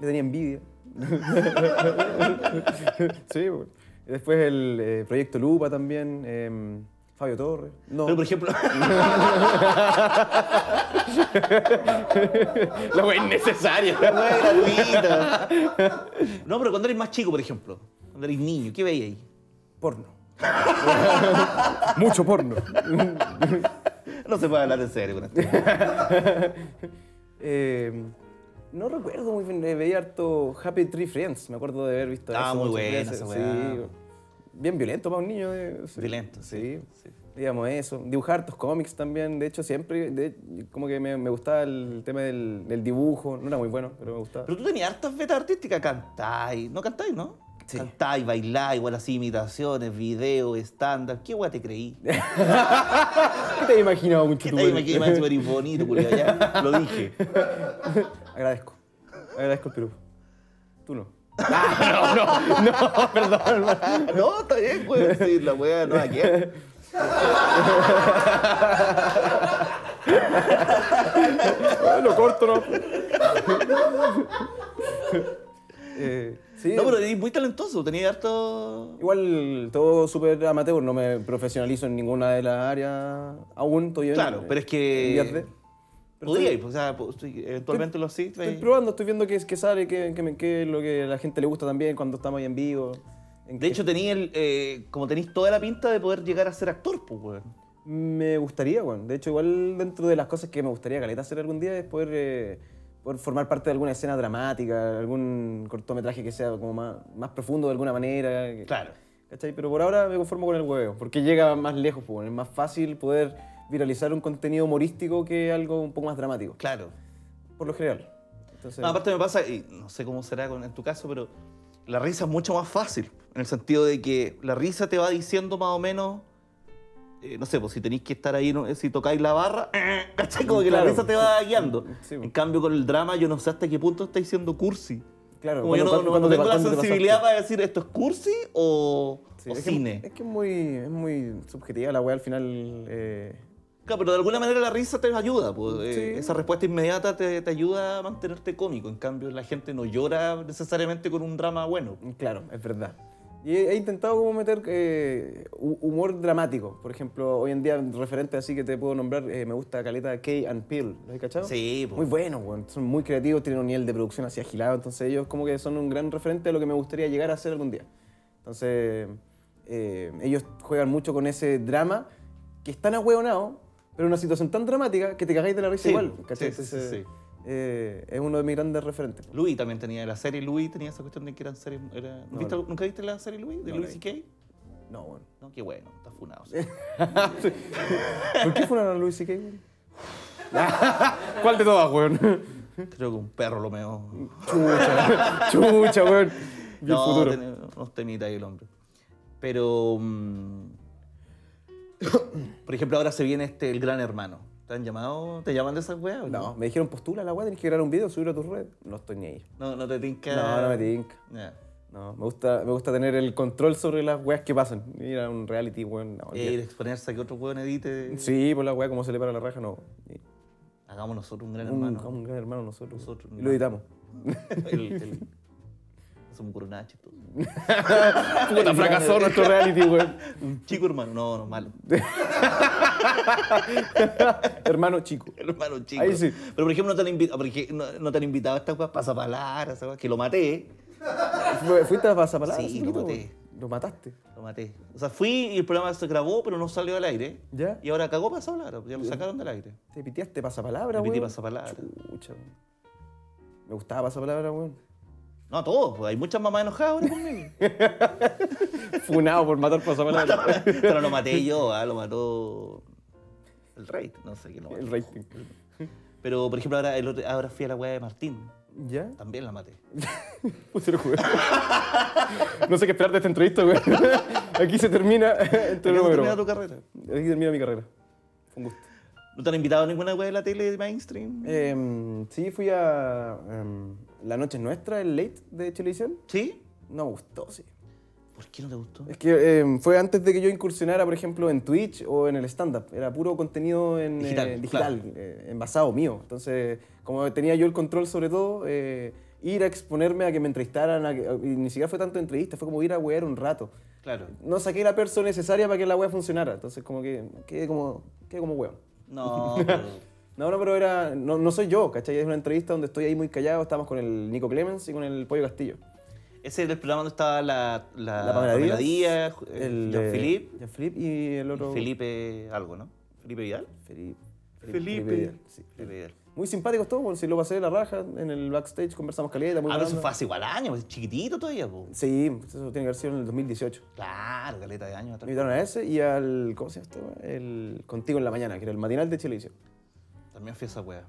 Le tenía envidia. sí, después el eh, Proyecto Lupa también, em, Fabio Torres. No, Pero por ejemplo, la weá innecesaria. la weá gratuita. No, pero cuando eres más chico, por ejemplo, cuando eres niño, ¿qué veías ahí? Porno. Mucho porno. No se puede hablar en serio con esto. Eh, no recuerdo muy bien, eh, veía harto Happy Tree Friends, me acuerdo de haber visto Ah, eso muy buena veces, esa sí. weá. Bien violento para un niño. eh, sí. Violento, sí, Sí. sí. Digamos eso. Dibujar hartos cómics también, de hecho siempre, de- como que me, me gustaba el tema del, del dibujo, no era muy bueno, pero me gustaba. Pero tú tenías hartas vetas artísticas, cantáis, no cantáis, ¿no? Sí. Cantáis, bailáis, igual así imitaciones, videos, stand-up. ¿Qué weá te creí? ¿Qué te has imaginado mucho ¿Qué te más súper bonito, culiao? Ya lo dije. Agradezco. Agradezco el piropo. Tú no. Ah, no, no, no, perdón. No, está bien, güey. Sí, la weá no aquí. Lo corto, ¿no? Eh, sí, No, pero eres muy talentoso, tenías harto. Igual todo súper amateur, no me profesionalizo en ninguna de las áreas aún. En- Claro, pero es que- Podría o sea, sí, eventualmente lo así. Estoy probando, estoy viendo qué, qué sale, qué, qué, me- qué es lo que a la gente le gusta también cuando estamos ahí en vivo. en De hecho, tenías el, eh, como tenéis toda la pinta de poder llegar a ser actor, pues, weón. Me gustaría, bueno. De hecho, igual dentro de las cosas que me gustaría caleta hacer algún día es poder, eh, poder formar parte de alguna escena dramática, algún cortometraje que sea como más, más profundo de alguna manera. Claro. ¿Cachai? Pero por ahora me conformo con el huevo, porque llega más lejos, pues, es más fácil poder viralizar un contenido humorístico que algo un poco más dramático, Claro. por lo general. Entonces, No, aparte me pasa, y no sé cómo será en tu caso, pero la risa es mucho más fácil, en el sentido de que la risa te va diciendo más o menos, eh, no sé, pues si tenéis que estar ahí, ¿no? si tocáis la barra, ¿cachai? Como que la Claro. risa te va guiando. Sí, en pues. cambio, con el drama yo no sé hasta qué punto estáis siendo cursi. claro, Como yo no, ¿cuándo- no- cuándo no te- tengo la te sensibilidad pasaste? para decir esto es cursi o, Sí, o es que- cine. es que es muy, es muy subjetiva la weá al final. eh, Claro, pero de alguna manera la risa te ayuda. pues, eh, Sí. Esa respuesta inmediata te, te ayuda a mantenerte cómico. En cambio, la gente no llora necesariamente con un drama bueno. Claro, es verdad. Y he, he intentado como meter eh, hu- humor dramático. Por ejemplo, hoy en día, referentes así que te puedo nombrar, eh, me gusta Caleta Kay and Peele. ¿Lo has cachado? Sí, pues. Muy buenos, weón. Son muy creativos, tienen un nivel de producción así agilado. Entonces ellos como que son un gran referente a lo que me gustaría llegar a hacer algún día. Entonces eh, ellos juegan mucho con ese drama que es tan ahueonado, pero una situación tan dramática que te cagáis de la risa Sí, igual. ¿cachai? sí, sí, sí. Eh, es uno de mis grandes referentes. Louis también tenía la serie Louis, tenía esa cuestión de que eran series. era- No, ¿viste- no. ¿Nunca viste la serie Louis? ¿De No, Louis. C.K.? No, bueno. No, qué bueno, está funado. ¿Por qué fueron a Luis C.K.? ¿Cuál de todas, weón? Creo que un perro lo meó. Chucha, chucha, weón. Y el No, futuro. tiene unos temitas ahí el hombre. Pero. mm, por ejemplo, ahora se viene este El Gran Hermano. ¿Te han llamado? ¿Te llaman de esas weas? No, me dijeron postula la weá, tenés que grabar un video, subirlo a tu red. No estoy ni ahí. No, no te tinca. No, no me tinca. No, me gusta, me gusta tener el control sobre las weas que pasan. Ir a un reality, weón. No, ir a exponerse a que otro weón edite. Sí, por la wea, como se le para la raja, no. Hagamos nosotros un gran Un, hermano. un gran hermano nosotros. Nosotros, y lo editamos. el, el, somos todo. Puta, fracasó nuestro reality, weón. Un chico hermano. No, no, malo. Hermano chico. hermano chico. Ahí sí. Pero por ejemplo, no te han invitado, no, no te han invitado a estas weas pasapalabras, esa wea, que lo maté. ¿Fuiste a pasapalabra? Sí, lo maté. Lo mataste. Lo maté. O sea, fui y el programa se grabó, pero no salió al aire. ¿Ya? Y ahora cagó pasapalabra, ya lo sacaron del aire. ¿Te piteaste pasapalabra, weón? pité pasapalabra. Chucha, weón. Me gustaba pasapalabra, weón. No, todos, pues hay muchas mamás enojadas ahora conmigo. Funado por matar pasapalabra. pero lo maté yo, ah, lo mató el rey, no sé quién lo mató. el rating. Pero, por ejemplo, ahora, el otro- ahora fui a la weá de Martín. ¿Ya? También la maté. El juego. No sé qué esperar de esta entrevista, weón. Aquí se termina. Entre ¿Por qué no no me termina broma. tu carrera? Aquí termina mi carrera. Fue un gusto. ¿No te han invitado a ninguna weá de la tele de mainstream? Em, sí, fui a em, La Noche es Nuestra, el late de televisión. ¿Sí? No me gustó, sí. ¿Por qué no te gustó? Es que em, fue antes de que yo incursionara, por ejemplo, en Twitch o en el stand-up. Era puro contenido en, eh, Digital, digital eh, envasado mío. Entonces, como tenía yo el control sobre todo, eh, ir a exponerme a que me entrevistaran, a que- y ni siquiera fue tanto entrevista, fue como ir a wear un rato. Claro. No saqué la persona necesaria para que la wea funcionara. Entonces, como que quedé como, quedé como weón. No, pero... No, no, pero era. No, no soy yo, ¿cachai? Es una entrevista donde estoy ahí muy callado. Estamos con el Nico Clemens y con el Pollo Castillo. Ese era el programa donde estaba la, la, La Pamela Díaz, Díaz, el Jean-Philippe. Jean-Philippe y el otro. Felipe algo, ¿no? ¿Felipe Vidal? Felipe. Felipe. Vidal, sí. Felipe Vidal. Muy simpáticos todos, bueno, si lo pasé de la raja en el backstage, conversamos caleta, muy Ah, pero eso fue hace igual años, pues, chiquitito todavía, po. Sí, pues eso tiene que haber sido en el 2018. Claro, caleta de años Me invitaron a ese y al. ¿Cómo se llama este? El Contigo en la Mañana, que era el matinal de televisión. También fui a esa wea.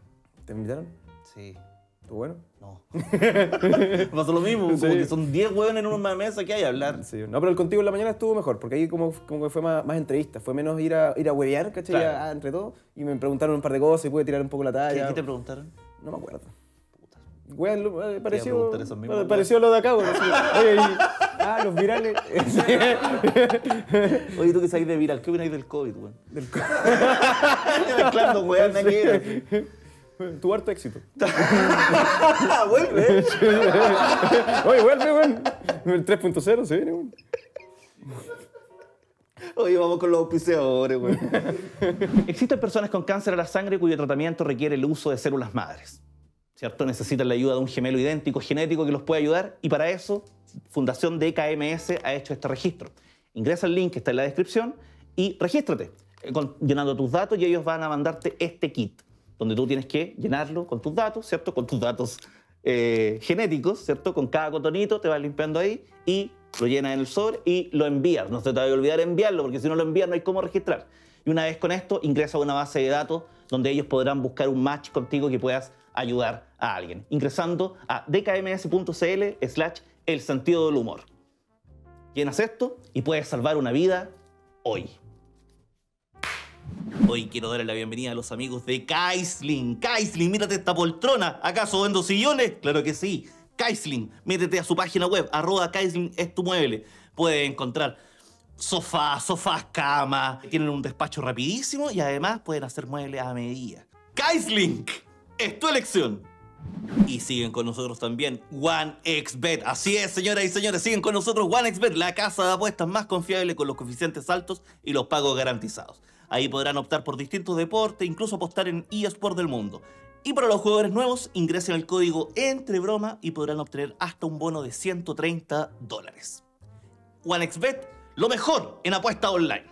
¿Te invitaron? Sí. ¿Estuvo bueno? No. Pasó lo mismo, como que son 10 hueones en una mesa que hay a hablar. Sí, no, pero el Contigo en la Mañana estuvo mejor, porque ahí como, como que fue más, más entrevista, fue menos ir a, ir a huevear, ¿cachai? Claro. A- entre todos, y me preguntaron un par de cosas y pude tirar un poco la ¿Qué, talla. qué te preguntaron? No me acuerdo. Weón, lo- eh, pareció, mismo, eh, pareció lo de acá, weón. así, Oye, y- ah, los virales. Oye, tú que sabes de viral, ¿qué opináis del COVID, weón? Del co- Mezclando weón, ver. tu harto éxito. Vuelve. Oye, vuelve, weón. El 3.0 se viene, weón. Oye, vamos con los auspiciadores, güey. Existen personas con cáncer a la sangre cuyo tratamiento requiere el uso de células madres. ¿Cierto? Necesitan la ayuda de un gemelo idéntico genético que los pueda ayudar y para eso Fundación DKMS ha hecho este registro. Ingresa el link que está en la descripción y regístrate eh, llenando tus datos y ellos van a mandarte este kit. donde tú tienes que llenarlo con tus datos, ¿cierto? Con tus datos eh, genéticos, ¿cierto? Con cada cotonito te vas limpiando ahí y lo llenas en el sobre y lo envías. No se te vaya a olvidar enviarlo, porque si no lo envías no hay cómo registrar. Y una vez con esto, ingresa a una base de datos donde ellos podrán buscar un match contigo que puedas ayudar a alguien, ingresando a dkms.cl slash el sentido del humor. Llenas esto y puedes salvar una vida hoy. Hoy quiero darle la bienvenida a los amigos de Kaisling. Kaisling, mírate esta poltrona. ¿Acaso vendo sillones? Claro que sí. Kaisling, métete a su página web, arroba Kaisling es tu mueble. Puedes encontrar sofás, sofás, camas. Tienen un despacho rapidísimo y además pueden hacer muebles a medida. Kaisling, es tu elección. Y siguen con nosotros también OneXBet. Así es, señoras y señores, siguen con nosotros OneXBet, la casa de apuestas más confiable con los coeficientes altos y los pagos garantizados. Ahí podrán optar por distintos deportes, incluso apostar en eSport del mundo. Y para los jugadores nuevos, ingresen el código ENTREBROMA y podrán obtener hasta un bono de 130 dólares. OneXBet, lo mejor en apuesta online.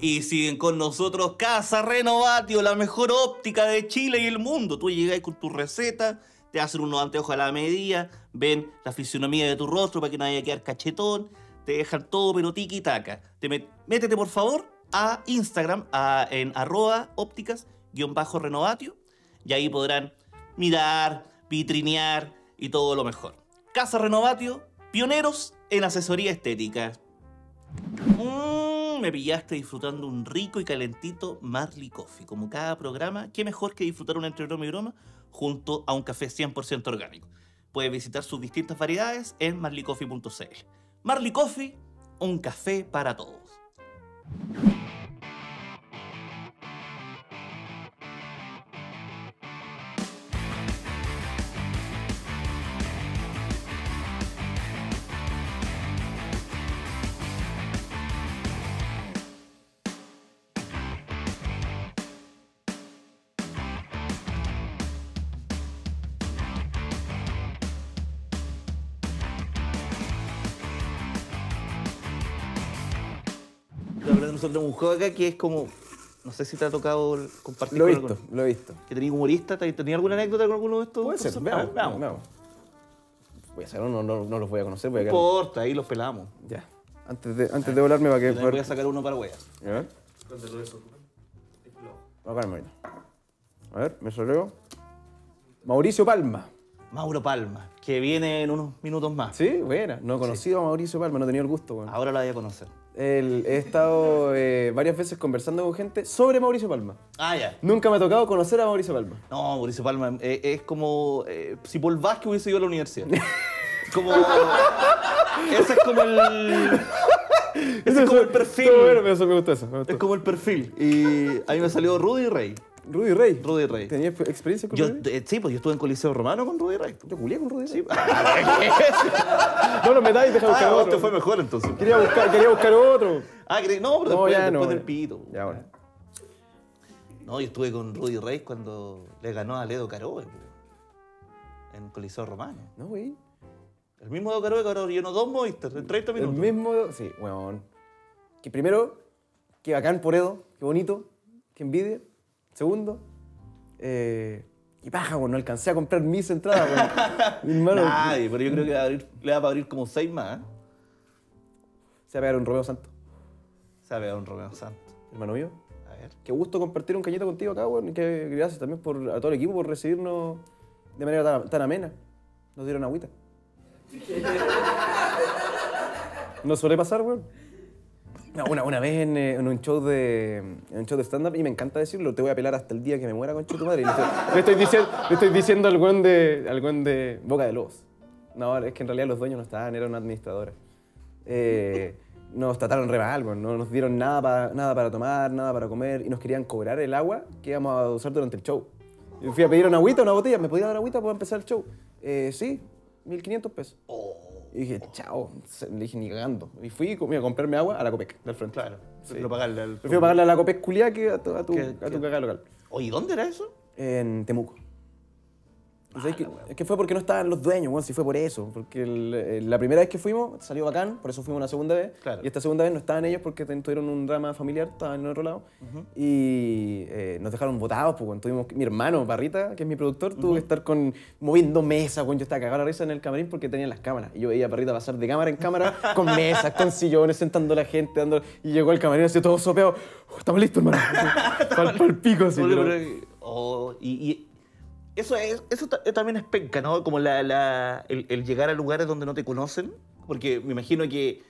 Y siguen con nosotros Casa Renovatio, la mejor óptica de Chile y el mundo. Tú llegas con tu receta, te hacen unos anteojos a la medida, ven la fisionomía de tu rostro para que no haya que quedar cachetón, te dejan todo pero tiki taca. Te met- métete por favor a Instagram en arroba ópticas-renovatio y ahí podrán mirar, vitrinear y todo lo mejor. Casa Renovatio, pioneros en asesoría estética. Me pillaste disfrutando un rico y calentito Marley Coffee. Como cada programa, qué mejor que disfrutar un entre broma y broma junto a un café 100% orgánico. Puedes visitar sus distintas variedades en marleycoffee.cl. Marley Coffee, un café para todos. Tenemos un juego acá que es como. No sé si te ha tocado compartir Lo he con visto, lo he visto. ¿Que tenías humorista? ¿Te- ¿Tenías alguna anécdota con alguno de estos? Puede ser, veamos, ver, veamos. Voy a hacer uno, no, no los voy a conocer, voy a No importa, ahí los pelamos. Ya. Antes de, antes de volarme va a Yo que. voy a sacar uno para weas. A ver. Pararme ahorita. A ver, me soleo. Mauricio Palma. Mauro Palma, que viene en unos minutos más. Sí, buena. No he conocido a Mauricio Palma, no he tenido el gusto, weón. Ahora la voy a conocer. El- he estado eh, varias veces conversando con gente sobre Mauricio Palma. Ah, ya. Nunca me ha tocado conocer a Mauricio Palma. No, Mauricio Palma eh, es como eh, si Paul Vázquez hubiese ido a la universidad. como. Ese es como el. Ese es como el perfil. Estuvo bueno, me, me gustó eso. Me gustó. Es como el perfil. Y a mí me salió Rudy Rey. Rudy Rey. Rudy Rey. ¿Tenías experiencia con Yo, Rudy? eh, sí, pues yo estuve en Coliseo Romano con Rudy Rey. Yo culié con Rudy Rey. Sí. No lo metáis, deja buscar Ah, otro. te fue mejor entonces. Quería buscar, quería buscar otro. Ah, no, pero No, después, ya después no. del pito. Ya, bueno. No, yo estuve con Rudy Rey cuando le ganó a Ledo Caroe po, en Coliseo Romano. No, güey. El mismo Ledo Caroe que ahora llenó dos Movistar en 30 El minutos. mismo. Sí, weón. Que primero, qué bacán por Edo, qué bonito, qué envidia. Segundo, eh, qué paja, weón. No alcancé a comprar mis entradas, weón. Mi hermano. Nadie, pero yo creo que va a abrir- le va a abrir como seis más. ¿eh? Se va a pegar un Romeo Santo, Se va a pegar un Romeo Santos. hermano mío. A ver. Qué gusto compartir un cañito contigo acá, weón. Y que gracias también por, a todo el equipo por recibirnos de manera tan, tan amena. Nos dieron agüita. No suele pasar, weón. No, una, una vez en, eh, en un show de en un show de stand-up, y me encanta decirlo, te voy a pelar hasta el día que me muera con tu madre. Le estoy, le estoy diciendo, le estoy diciendo al weón de, al weón de Boca de Lobos. No, es que en realidad los dueños no estaban, eran una administradora. Eh, nos trataron re mal, no nos dieron nada, pa- nada para tomar, nada para comer, y nos querían cobrar el agua que íbamos a usar durante el show. Fui a pedir una agüita, una botella, ¿me podía dar agüita para empezar el show? Eh, sí, 1500 pesos. Y dije, chao, le dije ni cagando. Y fui a comprarme agua a la Copec del frente. Claro. Prefiero pagarle al. Prefiero pagarle a la Copec culiá que a tu, a tu, ¿Qué- a tu cagada local. Oye, ¿dónde era eso? En Temuco. Y sabes que, es que fue porque no estaban los dueños, bueno, sí fue por eso. Porque el- el- la primera vez que fuimos salió bacán, por eso fuimos una segunda vez. Claro. Y esta segunda vez no estaban ellos porque tuvieron un drama familiar, estaban en otro lado. Y eh, nos dejaron botados, pues, bueno, tuvimos que- mi hermano, Barrita, que es mi productor, tuvo que estar con, moviendo mesas, bueno, yo estaba cagado la risa en el camarín porque tenían las cámaras. Y yo veía a Barrita pasar de cámara en cámara con mesas, con sillones, sentando a la gente, dando, y llegó al camarín así todo sopeado. "Oh, estamos listos, hermano. Para el pico, así. Pero, oh, y, y eso, es, eso ta- también es penca, ¿no? Como la, la- el, el llegar a lugares donde no te conocen. Porque me imagino que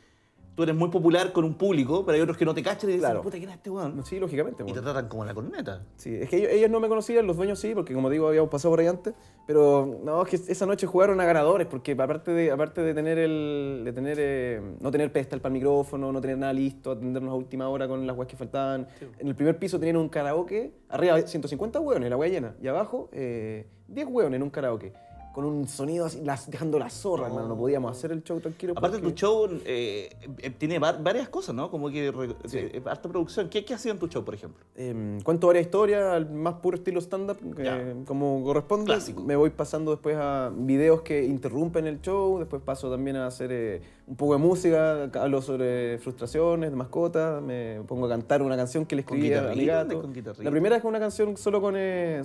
tú eres muy popular con un público, pero hay otros que no te cachan y dicen, Claro. puta, ¿quién es este weón? Sí, lógicamente. Y te bueno. tratan como la corneta. Sí, es que ellos, ellos no me conocían, los dueños sí, porque como digo, habíamos pasado por ahí antes. Pero no, es que esa noche jugaron a ganadores, porque aparte de, aparte de tener el. de tener. eh, no tener pedestal para el micrófono, no tener nada listo, atendernos a última hora con las weas que faltaban. En el primer piso tenían un karaoke, arriba 150 hueones, la wea llena. Y abajo, eh, 10 hueones en un karaoke. Con un sonido así, las- dejando la zorra, hermano. No podíamos hacer el show tranquilo. Aparte, porque- tu show eh, eh, tiene var- varias cosas, ¿no? Como que re- eh, harta producción. ¿Qué, ¿Qué hacía en tu show, por ejemplo? Eh, cuento varias historias, al más puro estilo stand-up, como corresponde. Clásico. Me voy pasando después a videos que interrumpen el show, después paso también a hacer un poco de música, hablo sobre frustraciones de mascotas, me pongo a cantar una canción que le ¿Con escribí a mi. La primera es una canción solo con,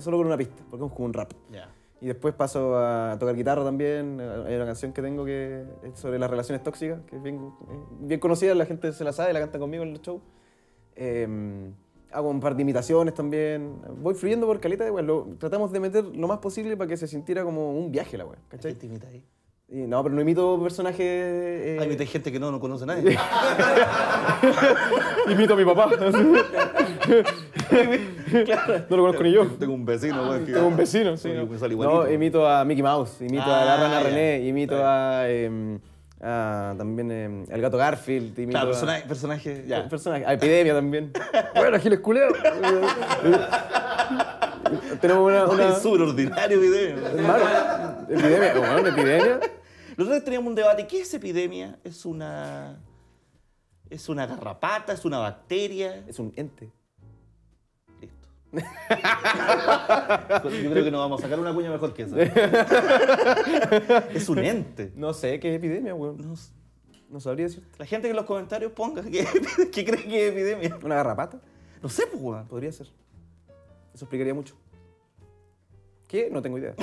solo con una pista, porque es como un rap. Ya. Y después paso a tocar guitarra también. Hay una canción que tengo que es sobre las relaciones tóxicas, que es bien, eh, bien conocida, la gente se la sabe, la canta conmigo en el show. Eh, hago un par de imitaciones también. Voy fluyendo por caleta de weón. Lo- Tratamos de meter lo más posible para que se sintiera como un viaje la weá, ¿cachai? ¿Qué te imita ahí? Y no, pero no imito personajes. eh, Ah, gente que no, no conoce a nadie. imito a mi papá. No lo conozco ni yo. Tengo un vecino, güey. que- Tengo un vecino, sí. ¿no? imito a Mickey Mouse, imito a la Ah, rana ya. René, imito a, em, a también em, al gato Garfield, imito Claro, a- personaje, personaje, ya. personaje, a Epidemia también. bueno, Giles Culeo. Tenemos una... una Es súper ordinario video. hermano, epidemia, bueno, epidemia. Nosotros teníamos un debate. ¿Qué es epidemia? ¿Es una. ¿Es una garrapata? ¿Es una bacteria? Es un ente. Yo creo que nos vamos a sacar una cuña mejor que esa. es un ente. No sé qué es epidemia, weón. No. No sabría decir. La gente que en los comentarios ponga que, que cree que es epidemia. ¿Una garrapata? No sé, pues, weón. Podría ser. Eso explicaría mucho. ¿Qué? No tengo idea.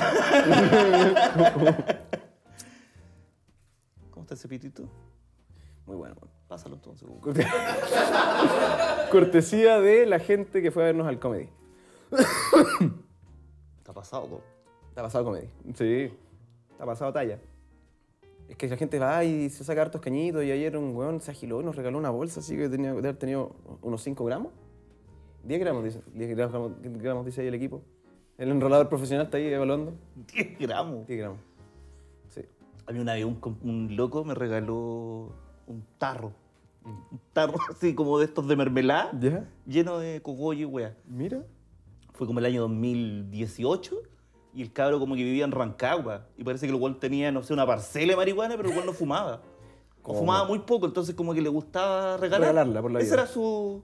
¿Cómo está ese pitito? Muy bueno, weón. Pásalo entonces. Cortesía de la gente que fue a vernos al comedy. Está pasado, weón. Está pasado comedy. Sí. Está pasado talla. Es que la gente va y se saca hartos cañitos y ayer un weón se agiló y nos regaló una bolsa así que tenía que haber tenido unos 5 gramos. 10 gramos, dice. 10 gramos, gramos, dice ahí el equipo. El enrolador profesional está ahí evaluando. 10 gramos. 10 gramos. Sí. A mí una vez un, un loco me regaló un tarro. Un tarro así como de estos de mermelada, ¿Ya? lleno de cogollo y weá. Mira. Fue como el año 2018 y el cabro como que vivía en Rancagua. Y parece que el cual tenía, no sé, una parcela de marihuana, pero el cual no fumaba. ¿Cómo? fumaba muy poco, entonces como que le gustaba regalar. Regalarla por la Esa vida. era su,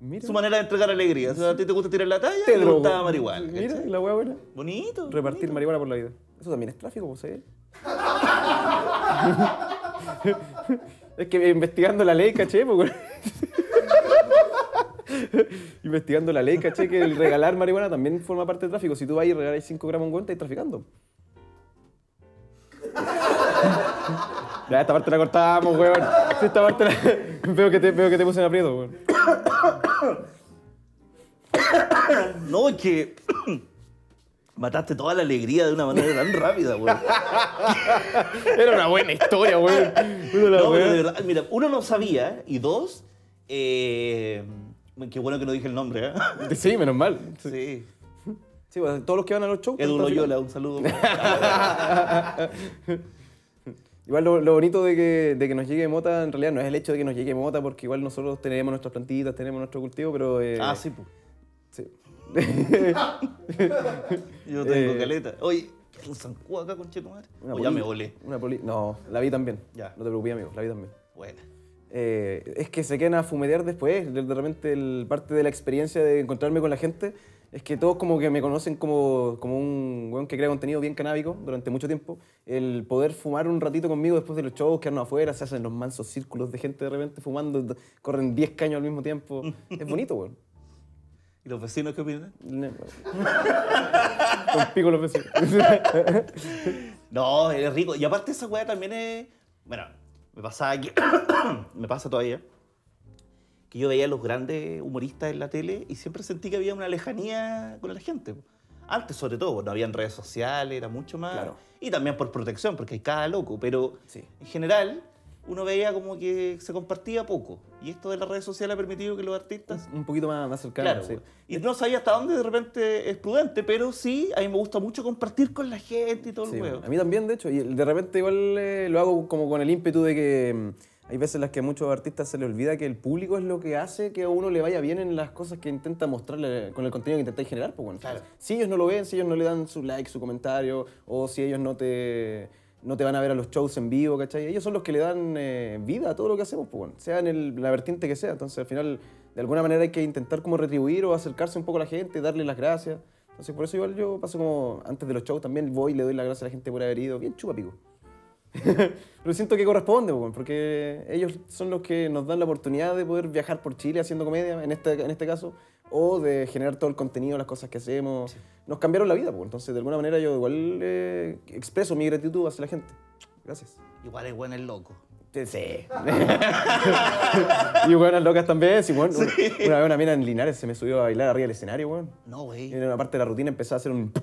Mira. su manera de entregar alegría. O sea, a ti te gusta tirar la talla, Te gustaba marihuana. Mira, ¿cachai? la hueá buena. Bonito. Repartir bonito. marihuana por la vida. Eso también es tráfico, pues, ¿eh? es que investigando la ley, caché, güey. investigando la ley, caché, que el regalar marihuana también forma parte del tráfico. Si tú vas y regalas 5 gramos en cuenta, estás traficando. ya, esta parte la cortamos, weón. Esta parte la... veo, que te, veo que te puse en aprieto, weón. No, es que mataste toda la alegría de una manera tan rápida, weón. Era una buena historia, weón. No, pero de verdad, mira, uno no sabía, y dos, eh, qué bueno que no dije el nombre, ¿eh? Sí, menos mal. Sí, Sí. Pues, todos los que van a los shows. Edu Loyola, un saludo. Igual lo, lo bonito de que, de que nos llegue mota, en realidad no es el hecho de que nos llegue mota, porque igual nosotros tenemos nuestras plantitas, tenemos nuestro cultivo, pero... eh, ah, sí, pues. sí. Yo tengo Eh, caleta. Oye, un zancudo acá con. Una O ya me volé. Una poli- no, la vi también. Ya. No te preocupes, amigo, la vi también. Buena. Eh, es que se quedan a fumetear después. De repente, el, parte de la experiencia de encontrarme con la gente Es que todos como que me conocen como, como un weón que crea contenido bien canábico durante mucho tiempo. El poder fumar un ratito conmigo después de los shows, quedarnos afuera, se hacen los mansos círculos de gente de repente fumando, corren 10 caños al mismo tiempo. Es bonito, weón. ¿Y los vecinos qué opinan? Con pico los vecinos. No, es rico. Y aparte esa weá también es... Bueno, me pasaba aquí... me pasa todavía. Que yo veía a los grandes humoristas en la tele y siempre sentí que había una lejanía con la gente. Antes, sobre todo, no habían redes sociales, era mucho más... Claro. Y también por protección, porque hay cada loco. Pero Sí. en general, uno veía como que se compartía poco. Y esto de las redes sociales ha permitido que los artistas Un poquito más, más cercano. Claro, sí. y no sabía hasta dónde de repente es prudente, pero sí, a mí me gusta mucho compartir con la gente y todo Sí, el huevo. a mí también, de hecho, y de repente igual eh, lo hago como con el ímpetu de que mm, hay veces en las que a muchos artistas se les olvida que el público es lo que hace que a uno le vaya bien en las cosas que intenta mostrarle con el contenido que intentáis generar. Pues bueno, Claro. si ellos no lo ven, si ellos no le dan su like, su comentario, o si ellos no te, no te van a ver a los shows en vivo, ¿cachai? Ellos son los que le dan eh, vida a todo lo que hacemos, pues bueno, sea en el- la vertiente que sea. Entonces al final, de alguna manera hay que intentar como retribuir o acercarse un poco a la gente, darle las gracias. Entonces por eso igual yo paso como antes de los shows también voy y le doy las gracias a la gente por haber ido. Bien chupa pico. Pero siento que corresponde, po, weón, porque ellos son los que nos dan la oportunidad de poder viajar por Chile haciendo comedia, en este, en este caso, o de generar todo el contenido, las cosas que hacemos. Nos cambiaron la vida, po, entonces de alguna manera yo igual eh, expreso mi gratitud hacia la gente. Gracias. Igual es bueno el loco. Sí. y buenas locas también. Sí, bueno, una, una vez una mina en Linares se me subió a bailar arriba del escenario, weón. No, güey. Y en una parte de la rutina empezó a hacer un...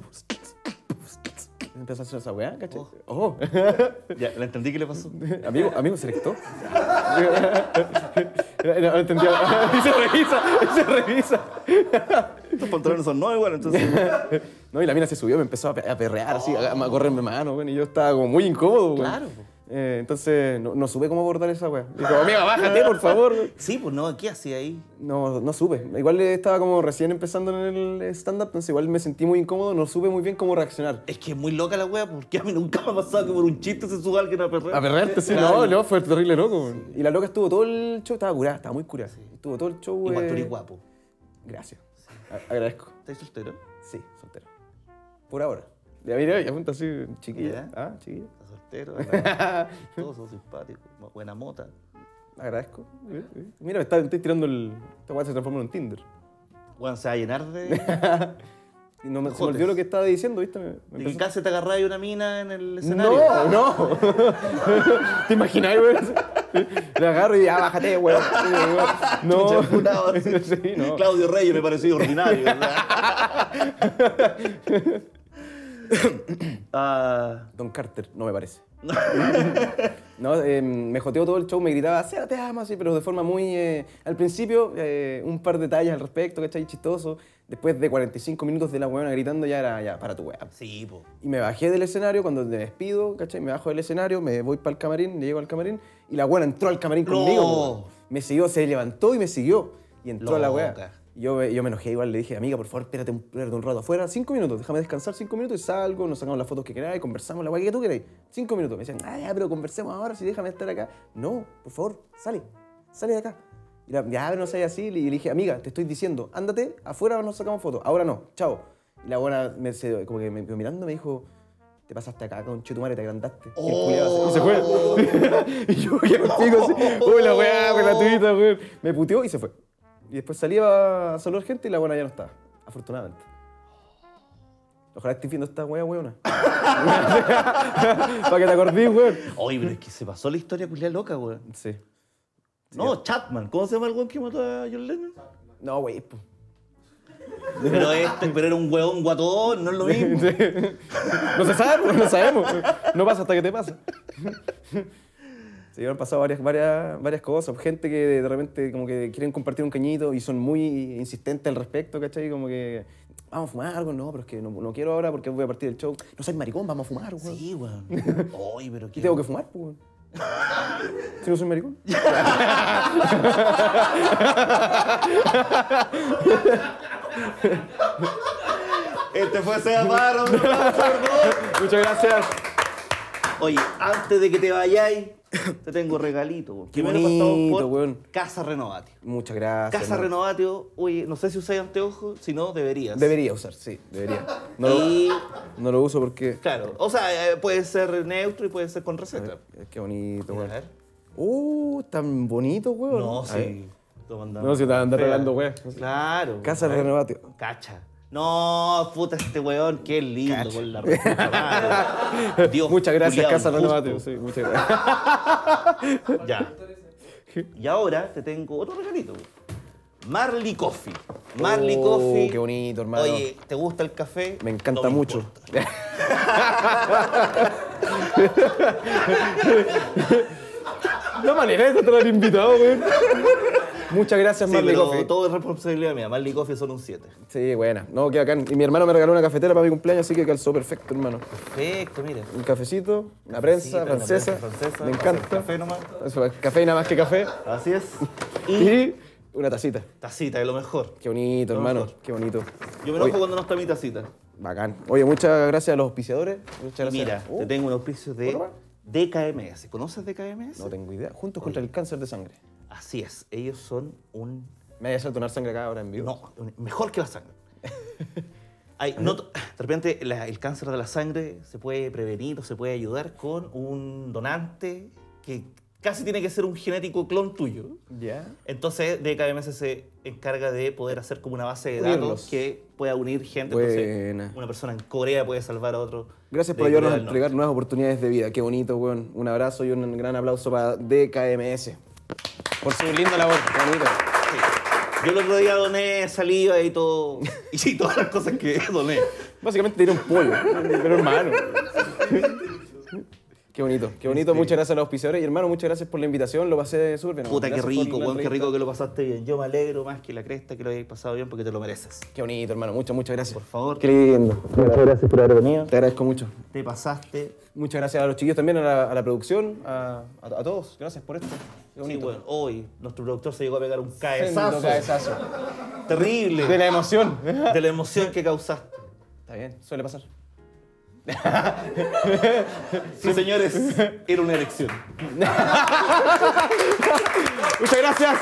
Empezó a hacer esa weá, ¿cachai? Oh. Ya, ¿la entendí qué le pasó? amigo, amigo, ¿se erectó? no, no entendía. y se revisa, y se revisa. Estos pantalones son nuevos, igual, entonces. No, y la mina se subió, me empezó a, pe- a perrear así, a, correrme mano, weón, y yo estaba como muy incómodo. Claro, po. Eh, entonces, no, no supe cómo abordar esa weá. Dijo, amiga, bájate, por favor. Sí, pues no, ¿qué hacía ahí? No, no supe. Igual estaba como recién empezando en el stand-up, entonces igual me sentí muy incómodo, no supe muy bien cómo reaccionar. Es que es muy loca la wea, porque a mí nunca me ha pasado que por un chiste se suba alguien a perrer. A perrearte, sí. Claro. No, no, fue terrible loco. Y la loca estuvo todo el show, estaba curada, estaba muy curada. Estuvo todo el show. Igual eh, tú eres guapo. Gracias. Agradezco. ¿Estás soltero? Sí, soltero. Por ahora. Ya mira, ya apunta así, chiquilla. Ah, chiquilla. Agradable. Todos son simpáticos. Buena mota. Agradezco. Mira, me está, estoy tirando el. Esta weá se transformó en un Tinder. Bueno, se va a llenar de. Y no me, se me olvidó lo que estaba diciendo, ¿viste? Me- me ¿De casi te agarráis una mina en el escenario? No, no. ¿Te imaginas, güey? Le agarro y ya, bájate, güey. No. Sí, no. Claudio Reyes me pareció ordinario. Ah, Don Carter, no me parece. No, eh, me joteó todo el show, me gritaba, Seba, te amo, así, pero de forma muy... eh, al principio, eh, un par de detalles al respecto, ¿cachai? Chistoso. Después de 45 minutos de la weona gritando, ya era, ya, para tu weá. sí, po. Y me bajé del escenario, cuando me despido, ¿cachai? Me bajo del escenario, me voy para el camarín, llego al camarín, y la weona entró al camarín No. conmigo. po, weón. Me siguió, se levantó y me siguió. Y entró a la weá. Loca. Yo, yo me enojé igual, le dije, amiga, por favor, espérate un, espérate un rato afuera, cinco minutos, déjame descansar cinco minutos y salgo, nos sacamos las fotos que queráis, conversamos la weá que tú queráis. Cinco minutos. Me decían, ah, ya, pero conversemos ahora, si déjame estar acá. No, por favor, sale, sale de acá. Y la, ya, no sé así. Y le dije, amiga, te estoy diciendo, ándate, afuera nos sacamos fotos, ahora no, chao. Y la buena, me, como que me mirando, me dijo, te pasaste acá con chetumare, te agrandaste. Y el culiao se- Y se fue. y yo que contigo así, uy, la weá, gratuita, weón. Me puteó y se fue. Y después salí a saludar gente y la buena ya no estaba, afortunadamente. Ojalá estés viendo esta weá, weona. Para que te acordís, weón. Oye, pero es que se pasó la historia culia loca, weón. Sí. No, Chapman. ¿Cómo se llama el weón que mató a John Lennon? No, wey, po. Pero este, pero era un weón guatón, no es lo mismo. Sí. No se sabe, no sabemos. No pasa hasta que te pasa. Sí, me han pasado varias, varias, varias cosas. Gente que de repente como que quieren compartir un cañito y son muy insistentes al respecto, ¿cachai? Como que, vamos a fumar algo. No, pero es que no, no quiero ahora porque voy a partir del show. No soy maricón, vamos a fumar, weón. Sí, weón. Pero ¿Y tengo que fumar, pues, weón? Si no soy maricón. Este fue Seba favor. Muchas gracias. Oye, antes de que te vayáis, te tengo regalito. Qué bonito, por weón. Casa Renovatio. Muchas gracias. Casa. Renovatio, oye, no sé si usáis anteojos, si no, deberías. Debería usar, sí, debería. No, lo, Y, no lo uso porque. claro, o sea, eh, puede ser neutro y puede ser con receta. Qué bonito, A weón. ver. Uh, tan bonito, weón. No, A sí. Lo. No, si te andas Fea. regalando, weón. Claro. Casa a. Renovatio. Cacha. No, puta, este weón, qué lindo con la madre. Dios, Muchas gracias, Casa. Renovatio. Sí, muchas gracias. Ya. Y ahora te tengo otro regalito. Marley Coffee. Marley Oh, Coffee. qué bonito, hermano. Oye, ¿te gusta el café? Me encanta No mucho. importa. La manera de tratar al invitado, weón. Muchas gracias, Sí, Marley pero Coffee. todo es responsabilidad mía. Marley Coffee son un 7. Sí, buena. No, qué bacán. Y mi hermano me regaló una cafetera para mi cumpleaños, así que calzó perfecto, hermano. Perfecto, mire. Un cafecito, una prensa francesa. prensa francesa, Me encanta. Café nomás. Eso, cafeína más que café. Así es. Y Y una tacita. tacita, es lo mejor. Qué bonito, Lo hermano. mejor. Qué bonito. Yo me enojo Oye, cuando no está mi tacita. Bacán. Oye, muchas gracias a los auspiciadores. Muchas Y gracias. mira, Uh, te tengo un auspicio de. DKMS. ¿Conoces DKMS? No tengo idea. Juntos contra el cáncer de sangre. Así es. Ellos son un ¿Me vayas a donar sangre acá ahora en vivo? No, mejor que la sangre. Hay, no, de repente la- el cáncer de la sangre se puede prevenir o se puede ayudar con un donante que casi tiene que ser un genético clon tuyo. ¿Ya? Entonces DKMS se encarga de poder hacer como una base de datos Unirlos. que pueda unir gente. Buena. Entonces, una persona en Corea puede salvar a otro. Gracias por ayudarnos a entregar nuevas oportunidades de vida. Qué bonito, weón. Un abrazo y un gran aplauso para DKMS. Por su linda labor. Sí. Yo el otro día doné saliva y todo. Y todas las cosas que doné. Básicamente tiene un pollo, pero hermano. Qué bonito, qué bonito. Muchas gracias a los auspiciadores. Y hermano, muchas gracias por la invitación. Lo pasé súper bien. Puta, qué Gracias rico, weón, qué rico que lo pasaste bien. Yo me alegro más que la cresta que lo hayas pasado bien porque te lo mereces. Qué bonito, hermano. Muchas, muchas gracias. Por favor. Qué lindo. Muchas gracias por haber venido. Te agradezco mucho. Te pasaste. Muchas gracias a los chiquillos también, a la, a la producción, a, a- a todos. Gracias por esto. Sí, bueno, hoy nuestro productor se llegó a pegar un cabezazo. cabezazo. Terrible. De la emoción. de la emoción que causaste. Está bien, suele pasar. Sí, señores, era una elección. Muchas gracias.